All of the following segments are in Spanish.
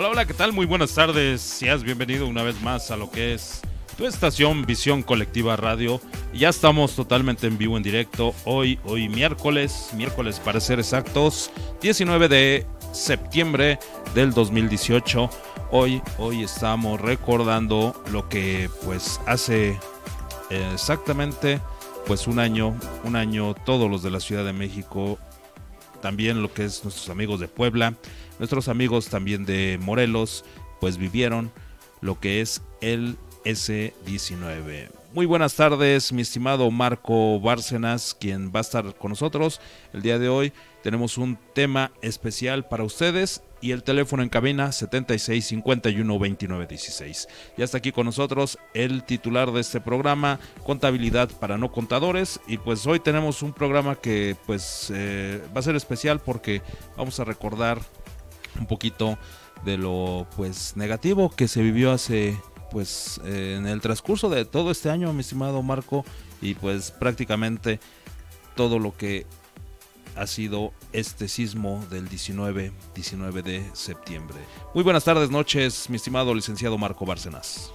Hola, hola, ¿qué tal? Muy buenas tardes. Seas bienvenido una vez más a lo que es tu estación Visión Colectiva Radio. Ya estamos totalmente en vivo, en directo. Hoy, hoy miércoles, miércoles para ser exactos, 19 de septiembre del 2018. Hoy, hoy estamos recordando lo que pues hace exactamente pues un año, un año todos los de la Ciudad de México, también lo que es nuestros amigos de Puebla, nuestros amigos también de Morelos, pues vivieron lo que es el S19. Muy buenas tardes, mi estimado Marco Bárcenas, quien va a estar con nosotros el día de hoy. Tenemos un tema especial para ustedes y el teléfono en cabina 76 51 29 16. Ya está aquí con nosotros el titular de este programa, Contabilidad para no contadores. Y pues hoy tenemos un programa que pues eh, va a ser especial porque vamos a recordar un poquito de lo pues negativo que se vivió hace pues eh, en el transcurso de todo este año, mi estimado Marco, y pues prácticamente todo lo que ha sido este sismo del 19, 19 de septiembre. Muy buenas tardes, noches, mi estimado licenciado Marco Bárcenas.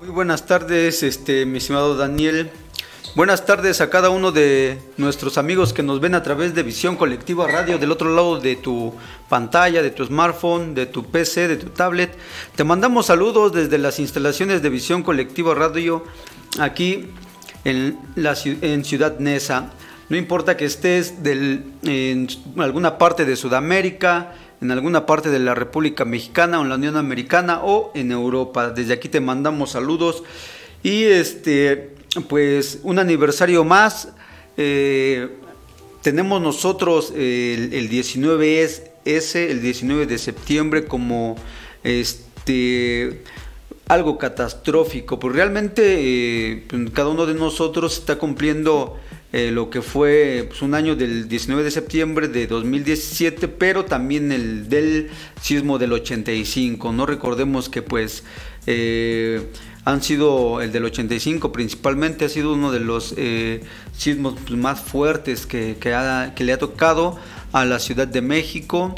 Muy buenas tardes, este, mi estimado Daniel. Buenas tardes a cada uno de nuestros amigos que nos ven a través de Visión Colectiva Radio del otro lado de tu pantalla, de tu smartphone, de tu PC, de tu tablet. Te mandamos saludos desde las instalaciones de Visión Colectiva Radio aquí en, la, en Ciudad Neza. No importa que estés en alguna parte de Sudamérica, en alguna parte de la República Mexicana o en la Unión Americana o en Europa. Desde aquí te mandamos saludos y este pues un aniversario más. Eh, tenemos nosotros el, 19 es ese, el 19 de septiembre como este algo catastrófico, pues realmente eh, cada uno de nosotros está cumpliendo eh, lo que fue pues, un año del 19 de septiembre de 2017, pero también el del sismo del 85. No recordemos que pues han sido, el del 85 principalmente, ha sido uno de los eh, sismos más fuertes que, que, le ha tocado a la Ciudad de México.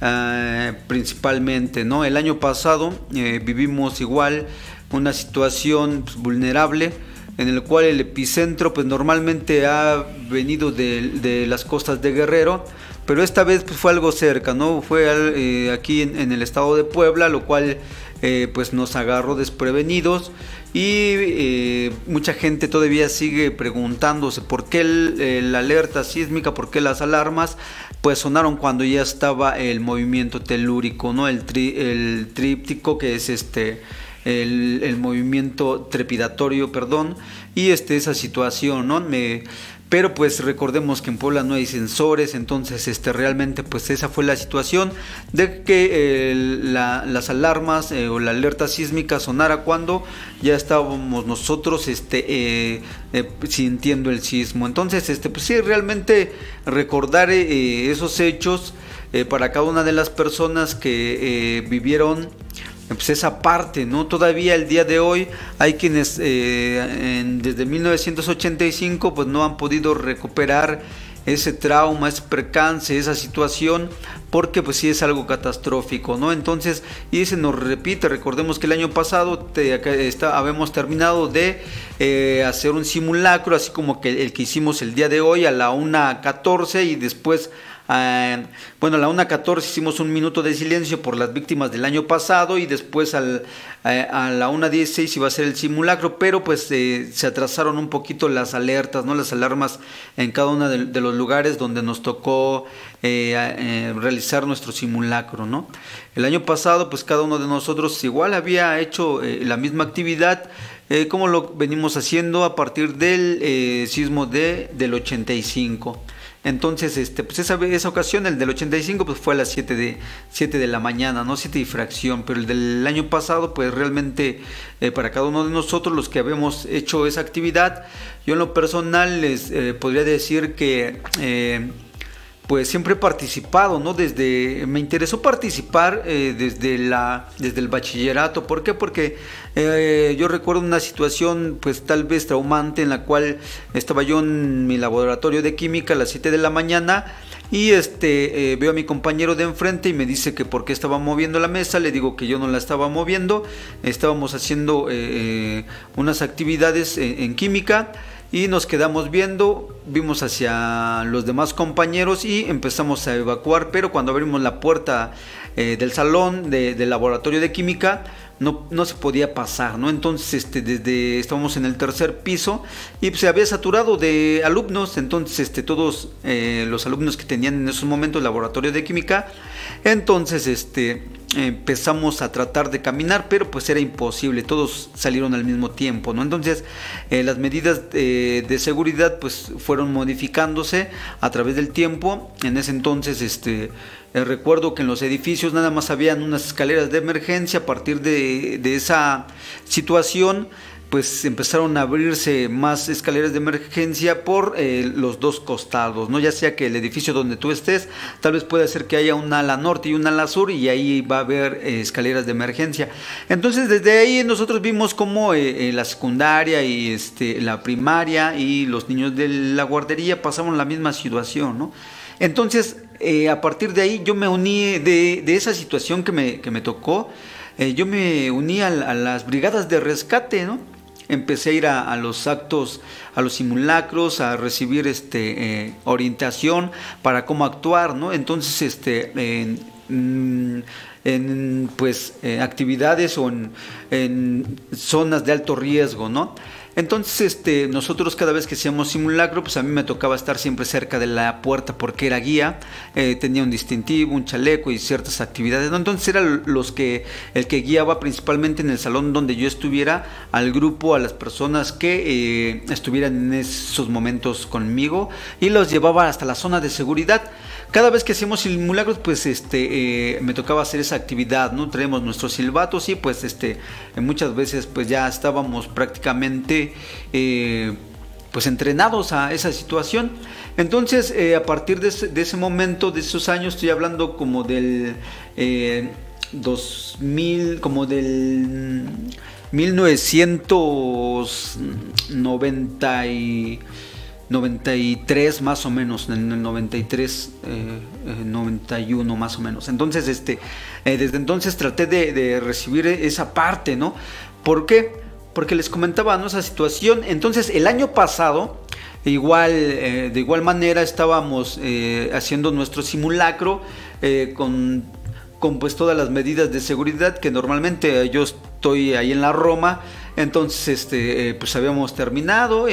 Eh, principalmente, ¿no? El año pasado eh, vivimos igual una situación pues, vulnerable en el cual el epicentro pues normalmente ha venido de, las costas de Guerrero, pero esta vez pues, fue algo cerca, ¿no? Fue aquí en, en, el estado de Puebla, lo cual eh, pues nos agarró desprevenidos y eh, mucha gente todavía sigue preguntándose por qué la alerta sísmica, por qué las alarmas, pues sonaron cuando ya estaba el movimiento telúrico, ¿no? El, el tríptico que es este el, el, movimiento trepidatorio, perdón, y este esa situación, ¿no? Me pero pues recordemos que en Puebla no hay sensores, entonces este, realmente pues esa fue la situación de que las alarmas eh, o la alerta sísmica sonara cuando ya estábamos nosotros este, eh, eh, sintiendo el sismo. Entonces, este, pues sí, realmente recordar esos hechos para cada una de las personas que vivieron pues esa parte, ¿no? Todavía el día de hoy hay quienes eh, desde 1985 pues no han podido recuperar ese trauma, ese percance, esa situación, porque pues sí es algo catastrófico, ¿no? Entonces, y se nos repite, recordemos que el año pasado te, está, habíamos terminado de eh, hacer un simulacro, así como que el que hicimos el día de hoy a la 1.14 y después Ah, bueno, a la 1.14 hicimos un minuto de silencio por las víctimas del año pasado y después al, eh, a la 1.16 iba a ser el simulacro, pero pues eh, se atrasaron un poquito las alertas, ¿no? las alarmas en cada uno de, los lugares donde nos tocó eh, realizar nuestro simulacro. ¿no? El año pasado pues cada uno de nosotros igual había hecho la misma actividad. como lo venimos haciendo a partir del sismo de, del 85. Entonces, este, pues esa, esa ocasión, el del 85, pues fue a las 7 de, 7 de la mañana, ¿no? 7 de fracción, pero el del año pasado, pues realmente eh, para cada uno de nosotros, los que habíamos hecho esa actividad, yo en lo personal les eh, podría decir que... Eh, pues siempre he participado, ¿no? Desde, me interesó participar eh, desde, la, desde el bachillerato. ¿Por qué? Porque eh, yo recuerdo una situación, pues tal vez traumante, en la cual estaba yo en mi laboratorio de química a las 7 de la mañana y este veo a mi compañero de enfrente y me dice que por qué estaba moviendo la mesa, le digo que yo no la estaba moviendo, estábamos haciendo unas actividades en química y nos quedamos viendo, vimos hacia los demás compañeros y empezamos a evacuar, pero cuando abrimos la puerta eh, del salón del laboratorio de química, no, no, se podía pasar, ¿no? Entonces, este, desde estábamos en el tercer piso y se había saturado de alumnos, entonces, este, todos eh, los alumnos que tenían en esos momentos laboratorio de química, entonces, este, empezamos a tratar de caminar, pero pues era imposible, todos salieron al mismo tiempo, ¿no? Entonces eh, las medidas de seguridad pues fueron modificándose a través del tiempo, en ese entonces este... Eh, recuerdo que en los edificios nada más habían unas escaleras de emergencia a partir de esa situación pues empezaron a abrirse más escaleras de emergencia por eh, los dos costados, ¿no? Ya sea que el edificio donde tú estés, tal vez puede ser que haya un ala norte y un ala sur y ahí va a haber eh, escaleras de emergencia. Entonces desde ahí nosotros vimos cómo eh, la secundaria y este, la primaria y los niños de la guardería pasaban la misma situación, ¿no? Entonces a partir de ahí yo me uní de, esa situación que me, que me tocó, yo me uní a, a las brigadas de rescate, ¿no? Empecé a ir a, los actos, a los simulacros, a recibir este, eh, orientación para cómo actuar, ¿no? Entonces, este, en, mm, pues, eh, actividades o en, en, zonas de alto riesgo, ¿no? Entonces, este, nosotros cada vez que hacíamos simulacro, pues a mí me tocaba estar siempre cerca de la puerta porque era guía, eh, tenía un distintivo, un chaleco y ciertas actividades. Entonces era los que, el que guiaba principalmente en el salón donde yo estuviera al grupo, a las personas que eh, estuvieran en esos momentos conmigo y los llevaba hasta la zona de seguridad cada vez que hacíamos simulacros, pues este, eh, me tocaba hacer esa actividad, ¿no? Traemos nuestros silbatos y pues este, muchas veces pues ya estábamos prácticamente eh, pues entrenados a esa situación. Entonces, eh, a partir de ese, momento, de esos años, estoy hablando como del 2000, como del 1990 y 93 más o menos, en el 93, 91 eh, eh, más o menos. Entonces, este, eh, desde entonces traté de, recibir esa parte, ¿no? ¿Por qué? Porque les comentaba ¿no? esa situación. Entonces, el año pasado, igual, de igual manera, estábamos haciendo nuestro simulacro con, con pues todas las medidas de seguridad que normalmente yo estoy ahí en la Roma. Entonces, este, pues habíamos terminado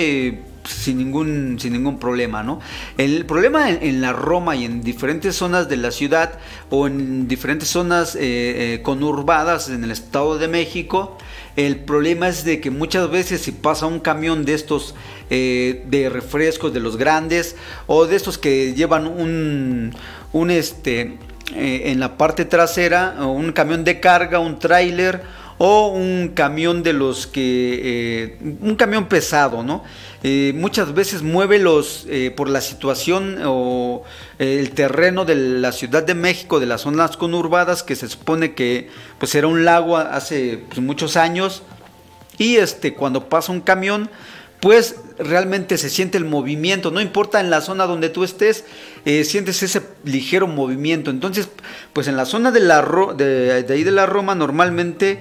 sin ningún, sin ningún problema, ¿no? El problema en, la Roma y en diferentes zonas de la ciudad o en diferentes zonas eh, eh, conurbadas en el Estado de México, el problema es de que muchas veces si pasa un camión de estos eh, de refrescos, de los grandes, o de estos que llevan un, este, en la parte trasera, un camión de carga, un tráiler, o un camión de los que, un camión pesado, ¿no? Eh, muchas veces mueve los, eh, por la situación o el terreno de la Ciudad de México, de las zonas conurbadas, que se supone que pues era un lago hace pues, muchos años, y este, cuando pasa un camión, pues realmente se siente el movimiento, no importa en la zona donde tú estés, eh, sientes ese ligero movimiento. Entonces, pues en la zona de, la, de, ahí de la Roma, normalmente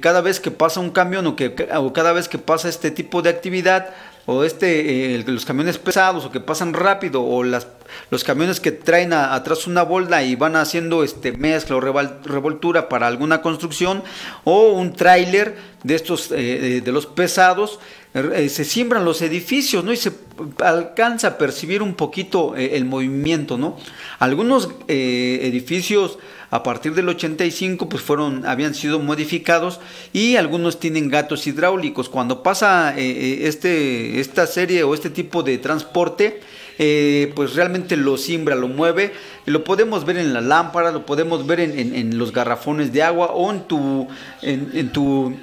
cada vez que pasa un camión o, que, o cada vez que pasa este tipo de actividad, o este, eh, los camiones pesados o que pasan rápido o los camiones que traen atrás una bolda y van haciendo este mezcla o revoltura para alguna construcción o un tráiler de estos eh, de los pesados eh, se siembran los edificios no y se alcanza a percibir un poquito el movimiento no algunos edificios a partir del 85 pues fueron, habían sido modificados y algunos tienen gatos hidráulicos. Cuando pasa eh, eh, este, esta serie o este tipo de transporte, eh, pues realmente lo simbra, lo mueve. Lo podemos ver en la lámpara, lo podemos ver en, los garrafones de agua o en tu, en, tu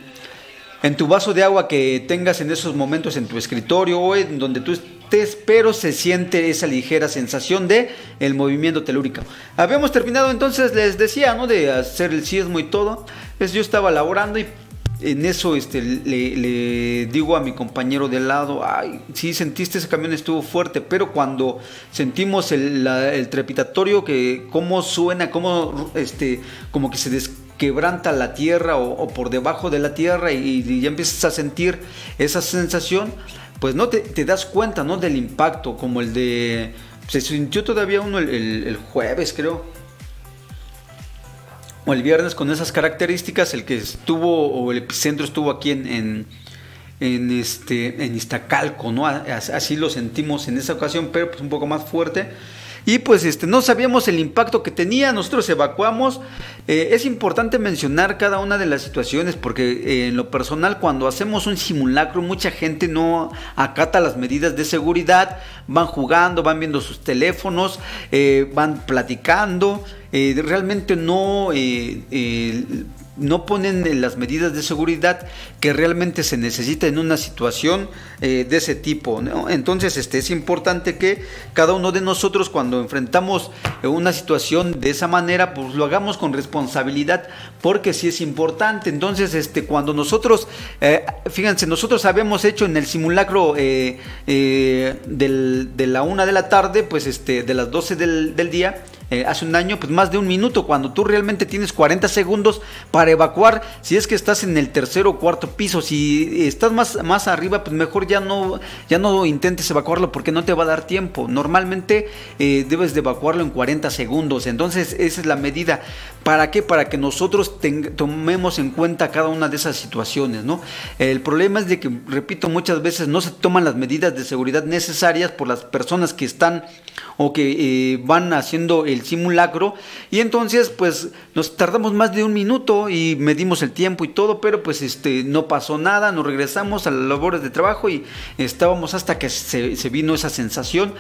en tu vaso de agua que tengas en esos momentos en tu escritorio o en donde tú pero se siente esa ligera sensación de el movimiento telúrico. Habíamos terminado entonces, les decía, ¿no? De hacer el sismo y todo. Es, yo estaba laborando y en eso este, le, digo a mi compañero de lado, ay, sí sentiste ese camión estuvo fuerte, pero cuando sentimos el, trepitatorio, que cómo suena, cómo, este, como que se desquebranta la tierra o, por debajo de la tierra y, ya empiezas a sentir esa sensación, pues no te, das cuenta, ¿no? Del impacto, como el de, se sintió todavía uno el jueves, creo o el viernes con esas características, el que estuvo o el epicentro estuvo aquí en, en, este, en Iztacalco, ¿no? Así lo sentimos en esa ocasión, pero pues un poco más fuerte. Y pues este, no sabíamos el impacto que tenía, nosotros evacuamos. Eh, es importante mencionar cada una de las situaciones porque eh, en lo personal cuando hacemos un simulacro mucha gente no acata las medidas de seguridad, van jugando, van viendo sus teléfonos, eh, van platicando. realmente no no ponen las medidas de seguridad que realmente se necesita en una situación eh, de ese tipo. Entonces este, es importante que cada uno de nosotros cuando enfrentamos una situación de esa manera, pues lo hagamos con responsabilidad porque sí es importante. Entonces este, cuando nosotros, eh, fíjense, nosotros habíamos hecho en el simulacro eh, de la una de la tarde, pues este, de las 12 del, día, eh, hace un año, pues más de un minuto, cuando tú realmente tienes 40 segundos para evacuar, si es que estás en el tercero o cuarto piso, si estás más, más arriba, pues mejor ya no, ya no intentes evacuarlo porque no te va a dar tiempo. Normalmente eh, debes de evacuarlo en 40 segundos, entonces esa es la medida. ¿Para qué? Para que nosotros tomemos en cuenta cada una de esas situaciones, ¿no? El problema es de que, repito, muchas veces no se toman las medidas de seguridad necesarias por las personas que están o que eh, van haciendo el simulacro y entonces pues nos tardamos más de un minuto y medimos el tiempo y todo, pero pues este no pasó nada, nos regresamos a las labores de trabajo y estábamos hasta que se, se vino esa sensación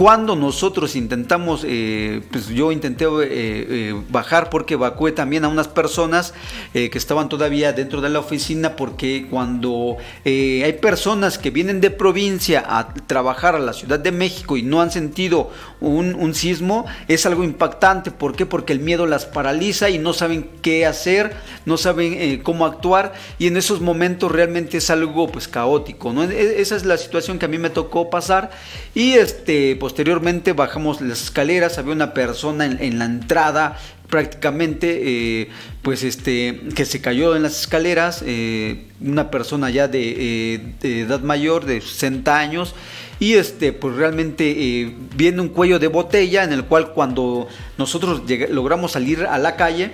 cuando nosotros intentamos, eh, pues yo intenté eh, eh, bajar porque evacué también a unas personas que estaban todavía dentro de la oficina porque cuando hay personas que vienen de provincia a trabajar a la Ciudad de México y no han sentido un, sismo, es algo impactante. ¿Por qué? Porque el miedo las paraliza y no saben qué hacer, no saben cómo actuar y en esos momentos realmente es algo pues caótico. ¿no? E, esa es la situación que a mí me tocó pasar y este pues Posteriormente bajamos las escaleras, había una persona en, la entrada prácticamente eh, pues este que se cayó en las escaleras eh, una persona ya de, de, edad mayor de 60 años y este pues realmente viene un cuello de botella en el cual cuando nosotros logramos salir a la calle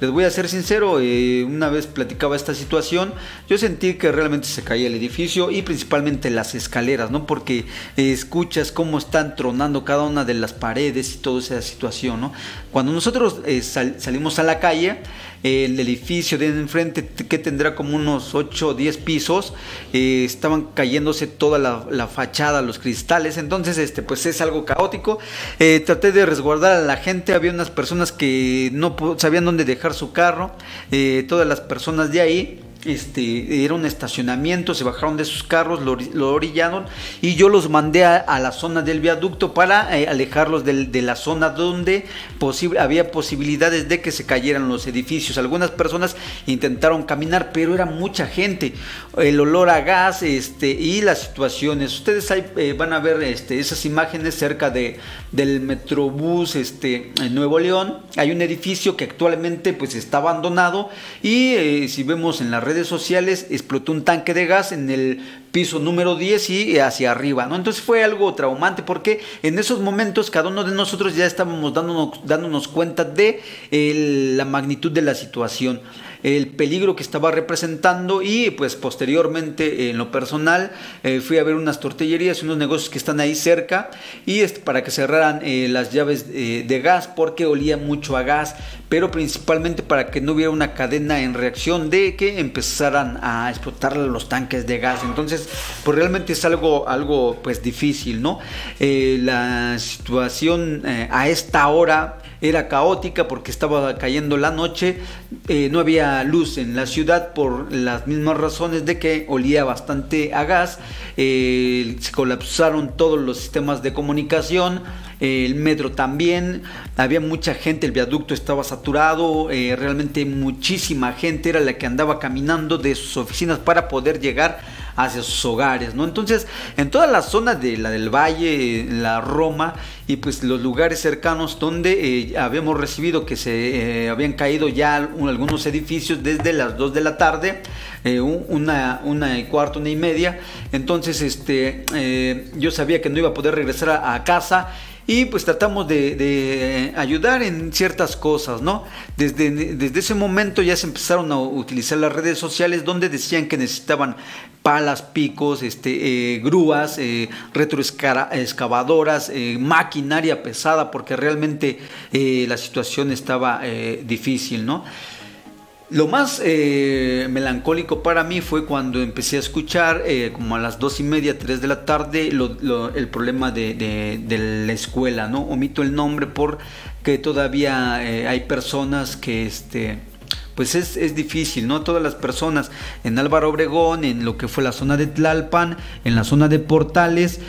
les voy a ser sincero, eh, una vez platicaba esta situación, yo sentí que realmente se caía el edificio y principalmente las escaleras, ¿no? Porque eh, escuchas cómo están tronando cada una de las paredes y toda esa situación, ¿no? Cuando nosotros eh, salimos a la calle, el edificio de enfrente que tendrá como unos 8 o 10 pisos, estaban cayéndose toda la, fachada, los cristales, entonces este pues es algo caótico. traté de resguardar a la gente, había unas personas que no sabían dónde dejar su carro, eh, todas las personas de ahí este, era un estacionamiento, se bajaron de sus carros, lo, orillaron y yo los mandé a, la zona del viaducto para eh, alejarlos de la zona donde había posibilidades de que se cayeran los edificios. Algunas personas intentaron caminar, pero era mucha gente. El olor a gas este, y las situaciones. Ustedes eh, van a ver este, esas imágenes cerca de, del Metrobús este, en Nuevo León. Hay un edificio que actualmente pues, está abandonado y eh, si vemos en la redes sociales, explotó un tanque de gas en el piso número 10 y hacia arriba, ¿no? Entonces fue algo traumante porque en esos momentos cada uno de nosotros ya estábamos dándonos, dándonos cuenta de la magnitud de la situación el peligro que estaba representando y pues posteriormente en lo personal eh, fui a ver unas tortillerías, unos negocios que están ahí cerca y para que cerraran eh, las llaves eh, de gas porque olía mucho a gas, pero principalmente para que no hubiera una cadena en reacción de que empezaran a explotar los tanques de gas. Entonces, pues realmente es algo, algo pues difícil, ¿no? la situación a esta hora era caótica porque estaba cayendo la noche, eh, no había luz en la ciudad por las mismas razones de que olía bastante a gas, eh, se colapsaron todos los sistemas de comunicación, el metro también, había mucha gente, el viaducto estaba saturado, eh, realmente muchísima gente era la que andaba caminando de sus oficinas para poder llegar hacia sus hogares, ¿no? Entonces, en toda la zona de la del Valle, la Roma y pues los lugares cercanos donde eh, habíamos recibido que se eh, habían caído ya algunos edificios desde las 2 de la tarde, una, una y cuarto, una y media, entonces este, yo sabía que no iba a poder regresar a casa y pues tratamos de, ayudar en ciertas cosas, ¿no? Desde, desde ese momento ya se empezaron a utilizar las redes sociales donde decían que necesitaban palas, picos, este, eh, grúas, eh, retroexcavadoras, eh, maquinaria pesada, porque realmente la situación estaba difícil, ¿no? Lo más eh, melancólico para mí fue cuando empecé a escuchar, eh, como a las dos y media, tres de la tarde, el problema de, la escuela, ¿no? Omito el nombre porque todavía eh, hay personas que, este, pues es, es, difícil, ¿no? Todas las personas en Álvaro Obregón, en lo que fue la zona de Tlalpan, en la zona de Portales,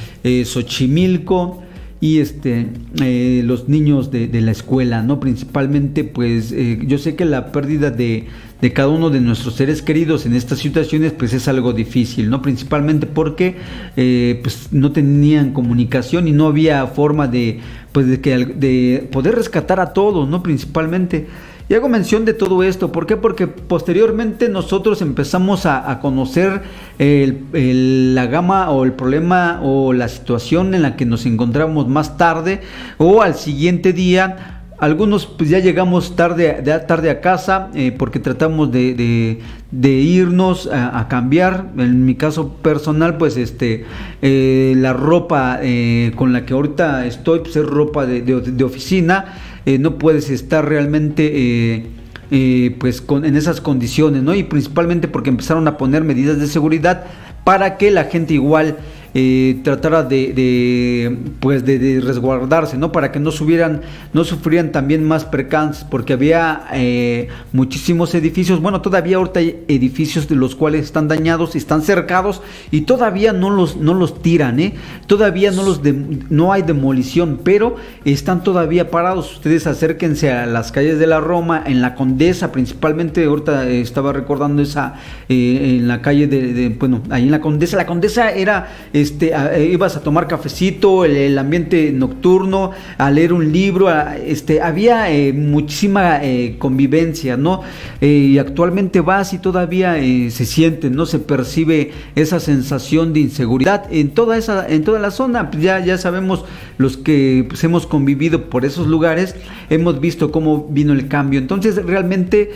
Xochimilco, y este eh, los niños de, la escuela, ¿no? Principalmente, pues eh, yo sé que la pérdida de, de, cada uno de nuestros seres queridos en estas situaciones, pues es algo difícil, ¿no? Principalmente porque eh, pues no tenían comunicación y no había forma de, pues de, que, de poder rescatar a todos, ¿no? Principalmente. Y hago mención de todo esto, ¿por qué? Porque posteriormente nosotros empezamos a, conocer la gama o el problema o la situación en la que nos encontramos más tarde o al siguiente día. Algunos pues ya llegamos tarde, tarde a casa eh, porque tratamos de, irnos a, cambiar. En mi caso personal pues este eh, la ropa eh, con la que ahorita estoy pues es ropa de oficina eh, no puedes estar realmente eh, eh, pues con, en esas condiciones, ¿no? Y principalmente porque empezaron a poner medidas de seguridad para que la gente igual eh, tratara de, pues de, resguardarse, ¿no? Para que no subieran, no sufrieran también más percances, porque había eh, muchísimos edificios, bueno, todavía ahorita hay edificios de los cuales están dañados, están cercados y todavía no los, no los tiran, ¿eh? Todavía no los no hay demolición, pero están todavía parados. Ustedes acérquense a las calles de la Roma, en la Condesa, principalmente, ahorita estaba recordando esa eh, en la calle de, bueno, ahí en la Condesa, la Condesa era este, eh, ibas a tomar cafecito, el, ambiente nocturno, a leer un libro, este, había eh, muchísima eh, convivencia, ¿no? y actualmente vas y todavía se siente, ¿no? Se percibe esa sensación de inseguridad en toda esa, en toda la zona, pues ya, ya sabemos los que pues, hemos convivido por esos lugares, hemos visto cómo vino el cambio, entonces realmente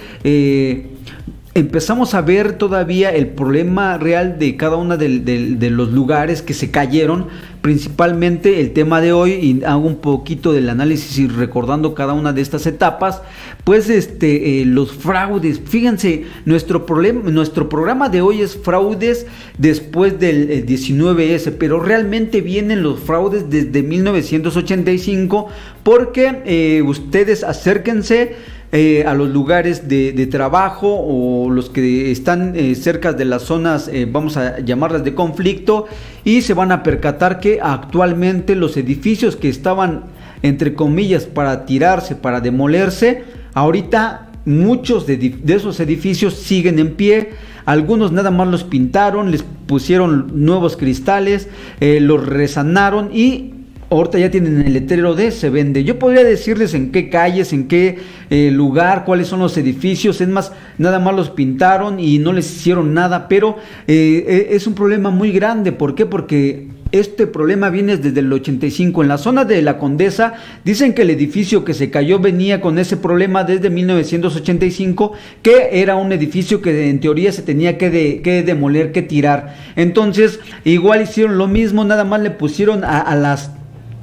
empezamos a ver todavía el problema real de cada uno de, los lugares que se cayeron, principalmente el tema de hoy, y hago un poquito del análisis y recordando cada una de estas etapas, pues este, eh, los fraudes, fíjense, nuestro, problema, nuestro programa de hoy es fraudes después del 19S, eh, pero realmente vienen los fraudes desde 1985, porque eh, ustedes acérquense, eh, a los lugares de, trabajo o los que están eh, cerca de las zonas, eh, vamos a llamarlas de conflicto, y se van a percatar que actualmente los edificios que estaban, entre comillas, para tirarse, para demolerse, ahorita muchos de, esos edificios siguen en pie. Algunos nada más los pintaron, les pusieron nuevos cristales, los resanaron y ahorita ya tienen el letrero de se vende. Yo podría decirles en qué calles, en qué eh, lugar, cuáles son los edificios. Es más, nada más los pintaron y no les hicieron nada, pero eh, eh, es un problema muy grande. ¿Por qué? Porque este problema viene desde el 85. En la zona de la Condesa dicen que el edificio que se cayó venía con ese problema desde 1985, que era un edificio que en teoría se tenía que, que demoler, que tirar. Entonces, igual hicieron lo mismo, nada más le pusieron a las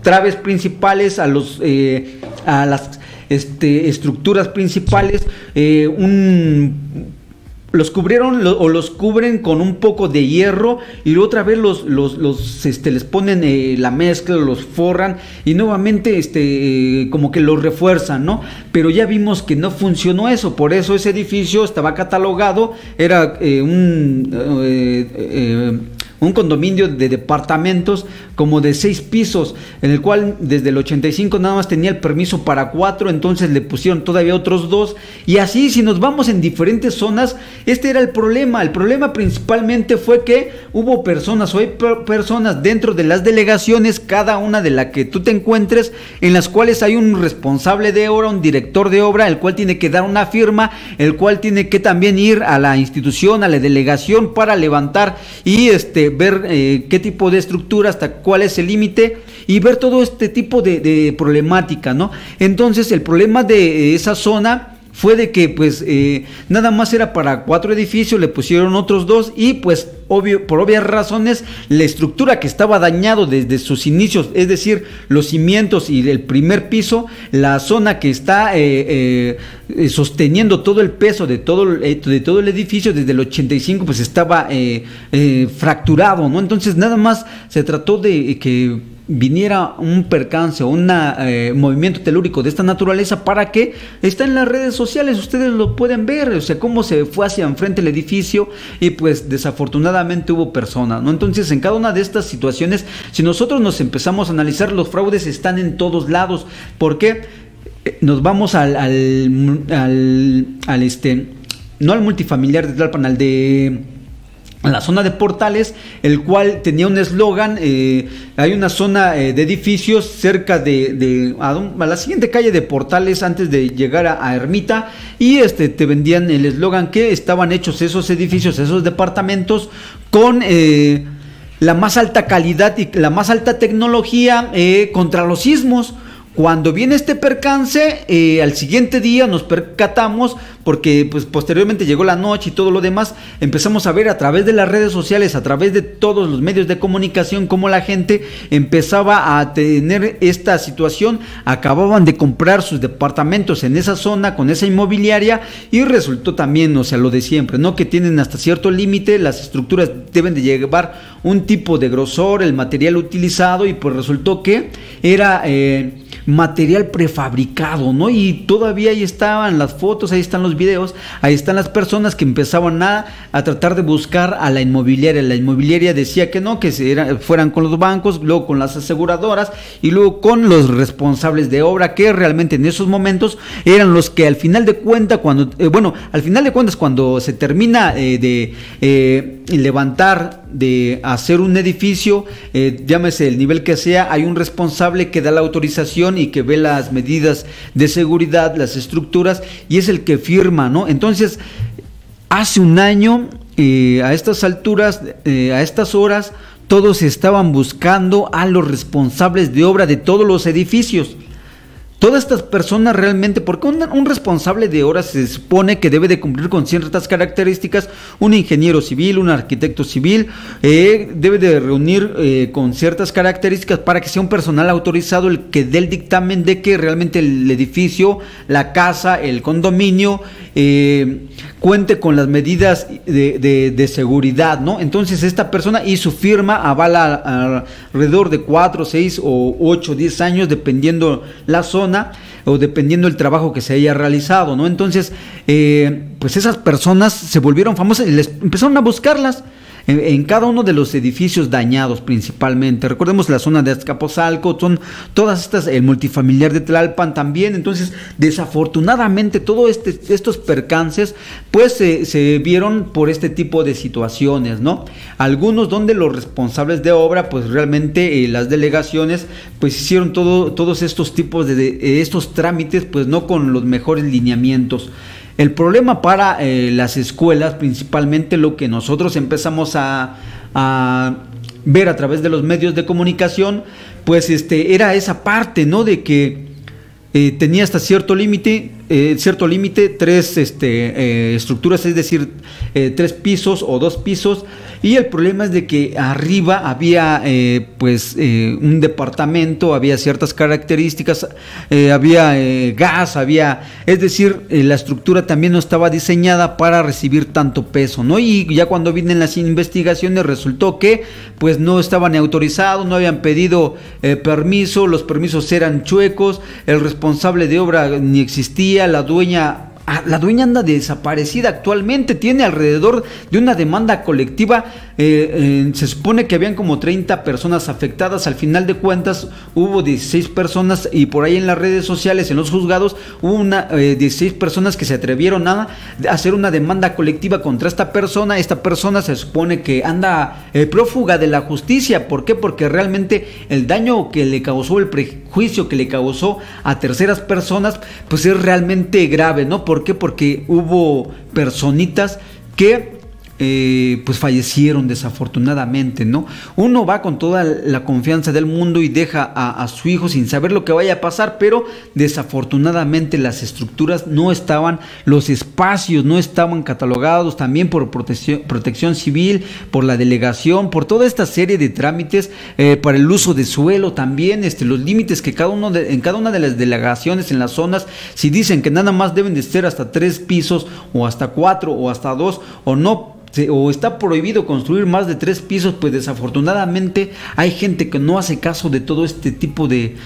traves principales, a, los, eh, a las este, estructuras principales, eh, los cubrieron o los cubren con un poco de hierro y otra vez los, los, este, les ponen eh, la mezcla, los forran y nuevamente este, como que los refuerzan, ¿no? Pero ya vimos que no funcionó eso, por eso ese edificio estaba catalogado, era eh, un un condominio de departamentos como de seis pisos, en el cual desde el 85 nada más tenía el permiso para cuatro, entonces le pusieron todavía otros dos, y así si nos vamos en diferentes zonas, este era el problema, el problema principalmente fue que hubo personas o hay personas dentro de las delegaciones, cada una de la que tú te encuentres, en las cuales hay un responsable de obra, un director de obra, el cual tiene que dar una firma, el cual tiene que también ir a la institución, a la delegación para levantar y este ver eh, qué tipo de estructura, hasta cuál es el límite y ver todo este tipo de, de problemática, ¿no? Entonces el problema de esa zona fue de que pues eh, nada más era para cuatro edificios, le pusieron otros dos y pues obvio, por obvias razones la estructura que estaba dañado desde sus inicios, es decir, los cimientos y el primer piso, la zona que está eh, eh, sosteniendo todo el peso de todo, de todo el edificio desde el 85 pues estaba fracturado, ¿no? Entonces nada más se trató de que viniera un percance o un eh, movimiento telúrico de esta naturaleza para que está en las redes sociales, ustedes lo pueden ver, o sea, cómo se fue hacia enfrente el edificio y pues desafortunadamente hubo personas, ¿no? Entonces, en cada una de estas situaciones, si nosotros nos empezamos a analizar, los fraudes están en todos lados, ¿por qué? Eh, nos vamos al, al, al, este, no al multifamiliar de Tlalpan, al de en la zona de portales, el cual tenía un eslogan, eh, hay una zona eh, de edificios cerca de, a, la siguiente calle de portales antes de llegar a, Ermita y este te vendían el eslogan que estaban hechos esos edificios, esos departamentos con eh, la más alta calidad y la más alta tecnología contra los sismos. Cuando viene este percance, al siguiente día nos percatamos porque pues posteriormente llegó la noche y todo lo demás, empezamos a ver a través de las redes sociales, a través de todos los medios de comunicación, cómo la gente empezaba a tener esta situación, acababan de comprar sus departamentos en esa zona con esa inmobiliaria y resultó también, o sea, lo de siempre, ¿no? Que tienen hasta cierto límite, las estructuras deben de llevar un tipo de grosor, el material utilizado y pues resultó que era... Eh, material prefabricado, ¿no? Y todavía ahí estaban las fotos, ahí están los videos, ahí están las personas que empezaban a, a tratar de buscar a la inmobiliaria. La inmobiliaria decía que no, que fueran con los bancos, luego con las aseguradoras y luego con los responsables de obra, que realmente en esos momentos eran los que al final de cuentas, cuando, eh, bueno, al final de cuentas, cuando se termina eh, de eh, levantar, de hacer un edificio, llámese el nivel que sea, hay un responsable que da la autorización y que ve las medidas de seguridad, las estructuras, y es el que firma, ¿no? Entonces, hace un año, eh, a estas alturas, eh, a estas horas, todos estaban buscando a los responsables de obra de todos los edificios. Todas estas personas realmente, porque un, responsable de obra se supone que debe de cumplir con ciertas características, un ingeniero civil, un arquitecto civil, eh, debe de reunir eh, con ciertas características para que sea un personal autorizado el que dé el dictamen de que realmente el edificio, la casa, el condominio, eh, cuente con las medidas de, seguridad, ¿no? Entonces esta persona y su firma avala alrededor de 4, 6 o 8, 10 años, dependiendo la zona o dependiendo el trabajo que se haya realizado, ¿no? Entonces, eh, pues esas personas se volvieron famosas y les empezaron a buscarlas en, cada uno de los edificios dañados principalmente. Recordemos la zona de Azcapotzalco, son todas estas, el multifamiliar de Tlalpan también. Entonces, desafortunadamente, todos este, estos percances, pues se vieron por este tipo de situaciones, ¿no? Algunos donde los responsables de obra, pues realmente eh, las delegaciones, pues hicieron todo, todos estos tipos de, de estos trámites, pues no con los mejores lineamientos. El problema para eh, las escuelas, principalmente lo que nosotros empezamos a, ver a través de los medios de comunicación, pues este, era esa parte, ¿no? De que eh, tenía hasta cierto límite, eh, cierto límite, tres este, estructuras, es decir, tres pisos o dos pisos. Y el problema es de que arriba había pues un departamento, había ciertas características, había gas, había, es decir, la estructura también no estaba diseñada para recibir tanto peso, ¿no? Y ya cuando vienen las investigaciones resultó que pues no estaban autorizados, no habían pedido permiso, los permisos eran chuecos, el responsable de obra ni existía, la dueña la dueña anda desaparecida actualmente, tiene alrededor de una demanda colectiva, eh, eh, se supone que habían como 30 personas afectadas, al final de cuentas hubo 16 personas y por ahí en las redes sociales, en los juzgados, hubo una, 16 eh, personas que se atrevieron a hacer una demanda colectiva contra esta persona, esta persona se supone que anda prófuga de la justicia, ¿por qué? Porque realmente el daño que le causó, el prejuicio que le causó a terceras personas, pues es realmente grave, ¿no? ¿Por qué? Porque hubo personitas que eh, pues fallecieron desafortunadamente, ¿no? Uno va con toda la confianza del mundo y deja a, su hijo sin saber lo que vaya a pasar, pero desafortunadamente las estructuras no estaban, los espacios no estaban catalogados también por protección, civil, por la delegación, por toda esta serie de trámites eh, para el uso de suelo también, este, los límites que cada uno de, en cada una de las delegaciones en las zonas, si dicen que nada más deben de ser hasta tres pisos o hasta cuatro o hasta dos o no o está prohibido construir más de tres pisos, pues desafortunadamente hay gente que no hace caso de todo este tipo de,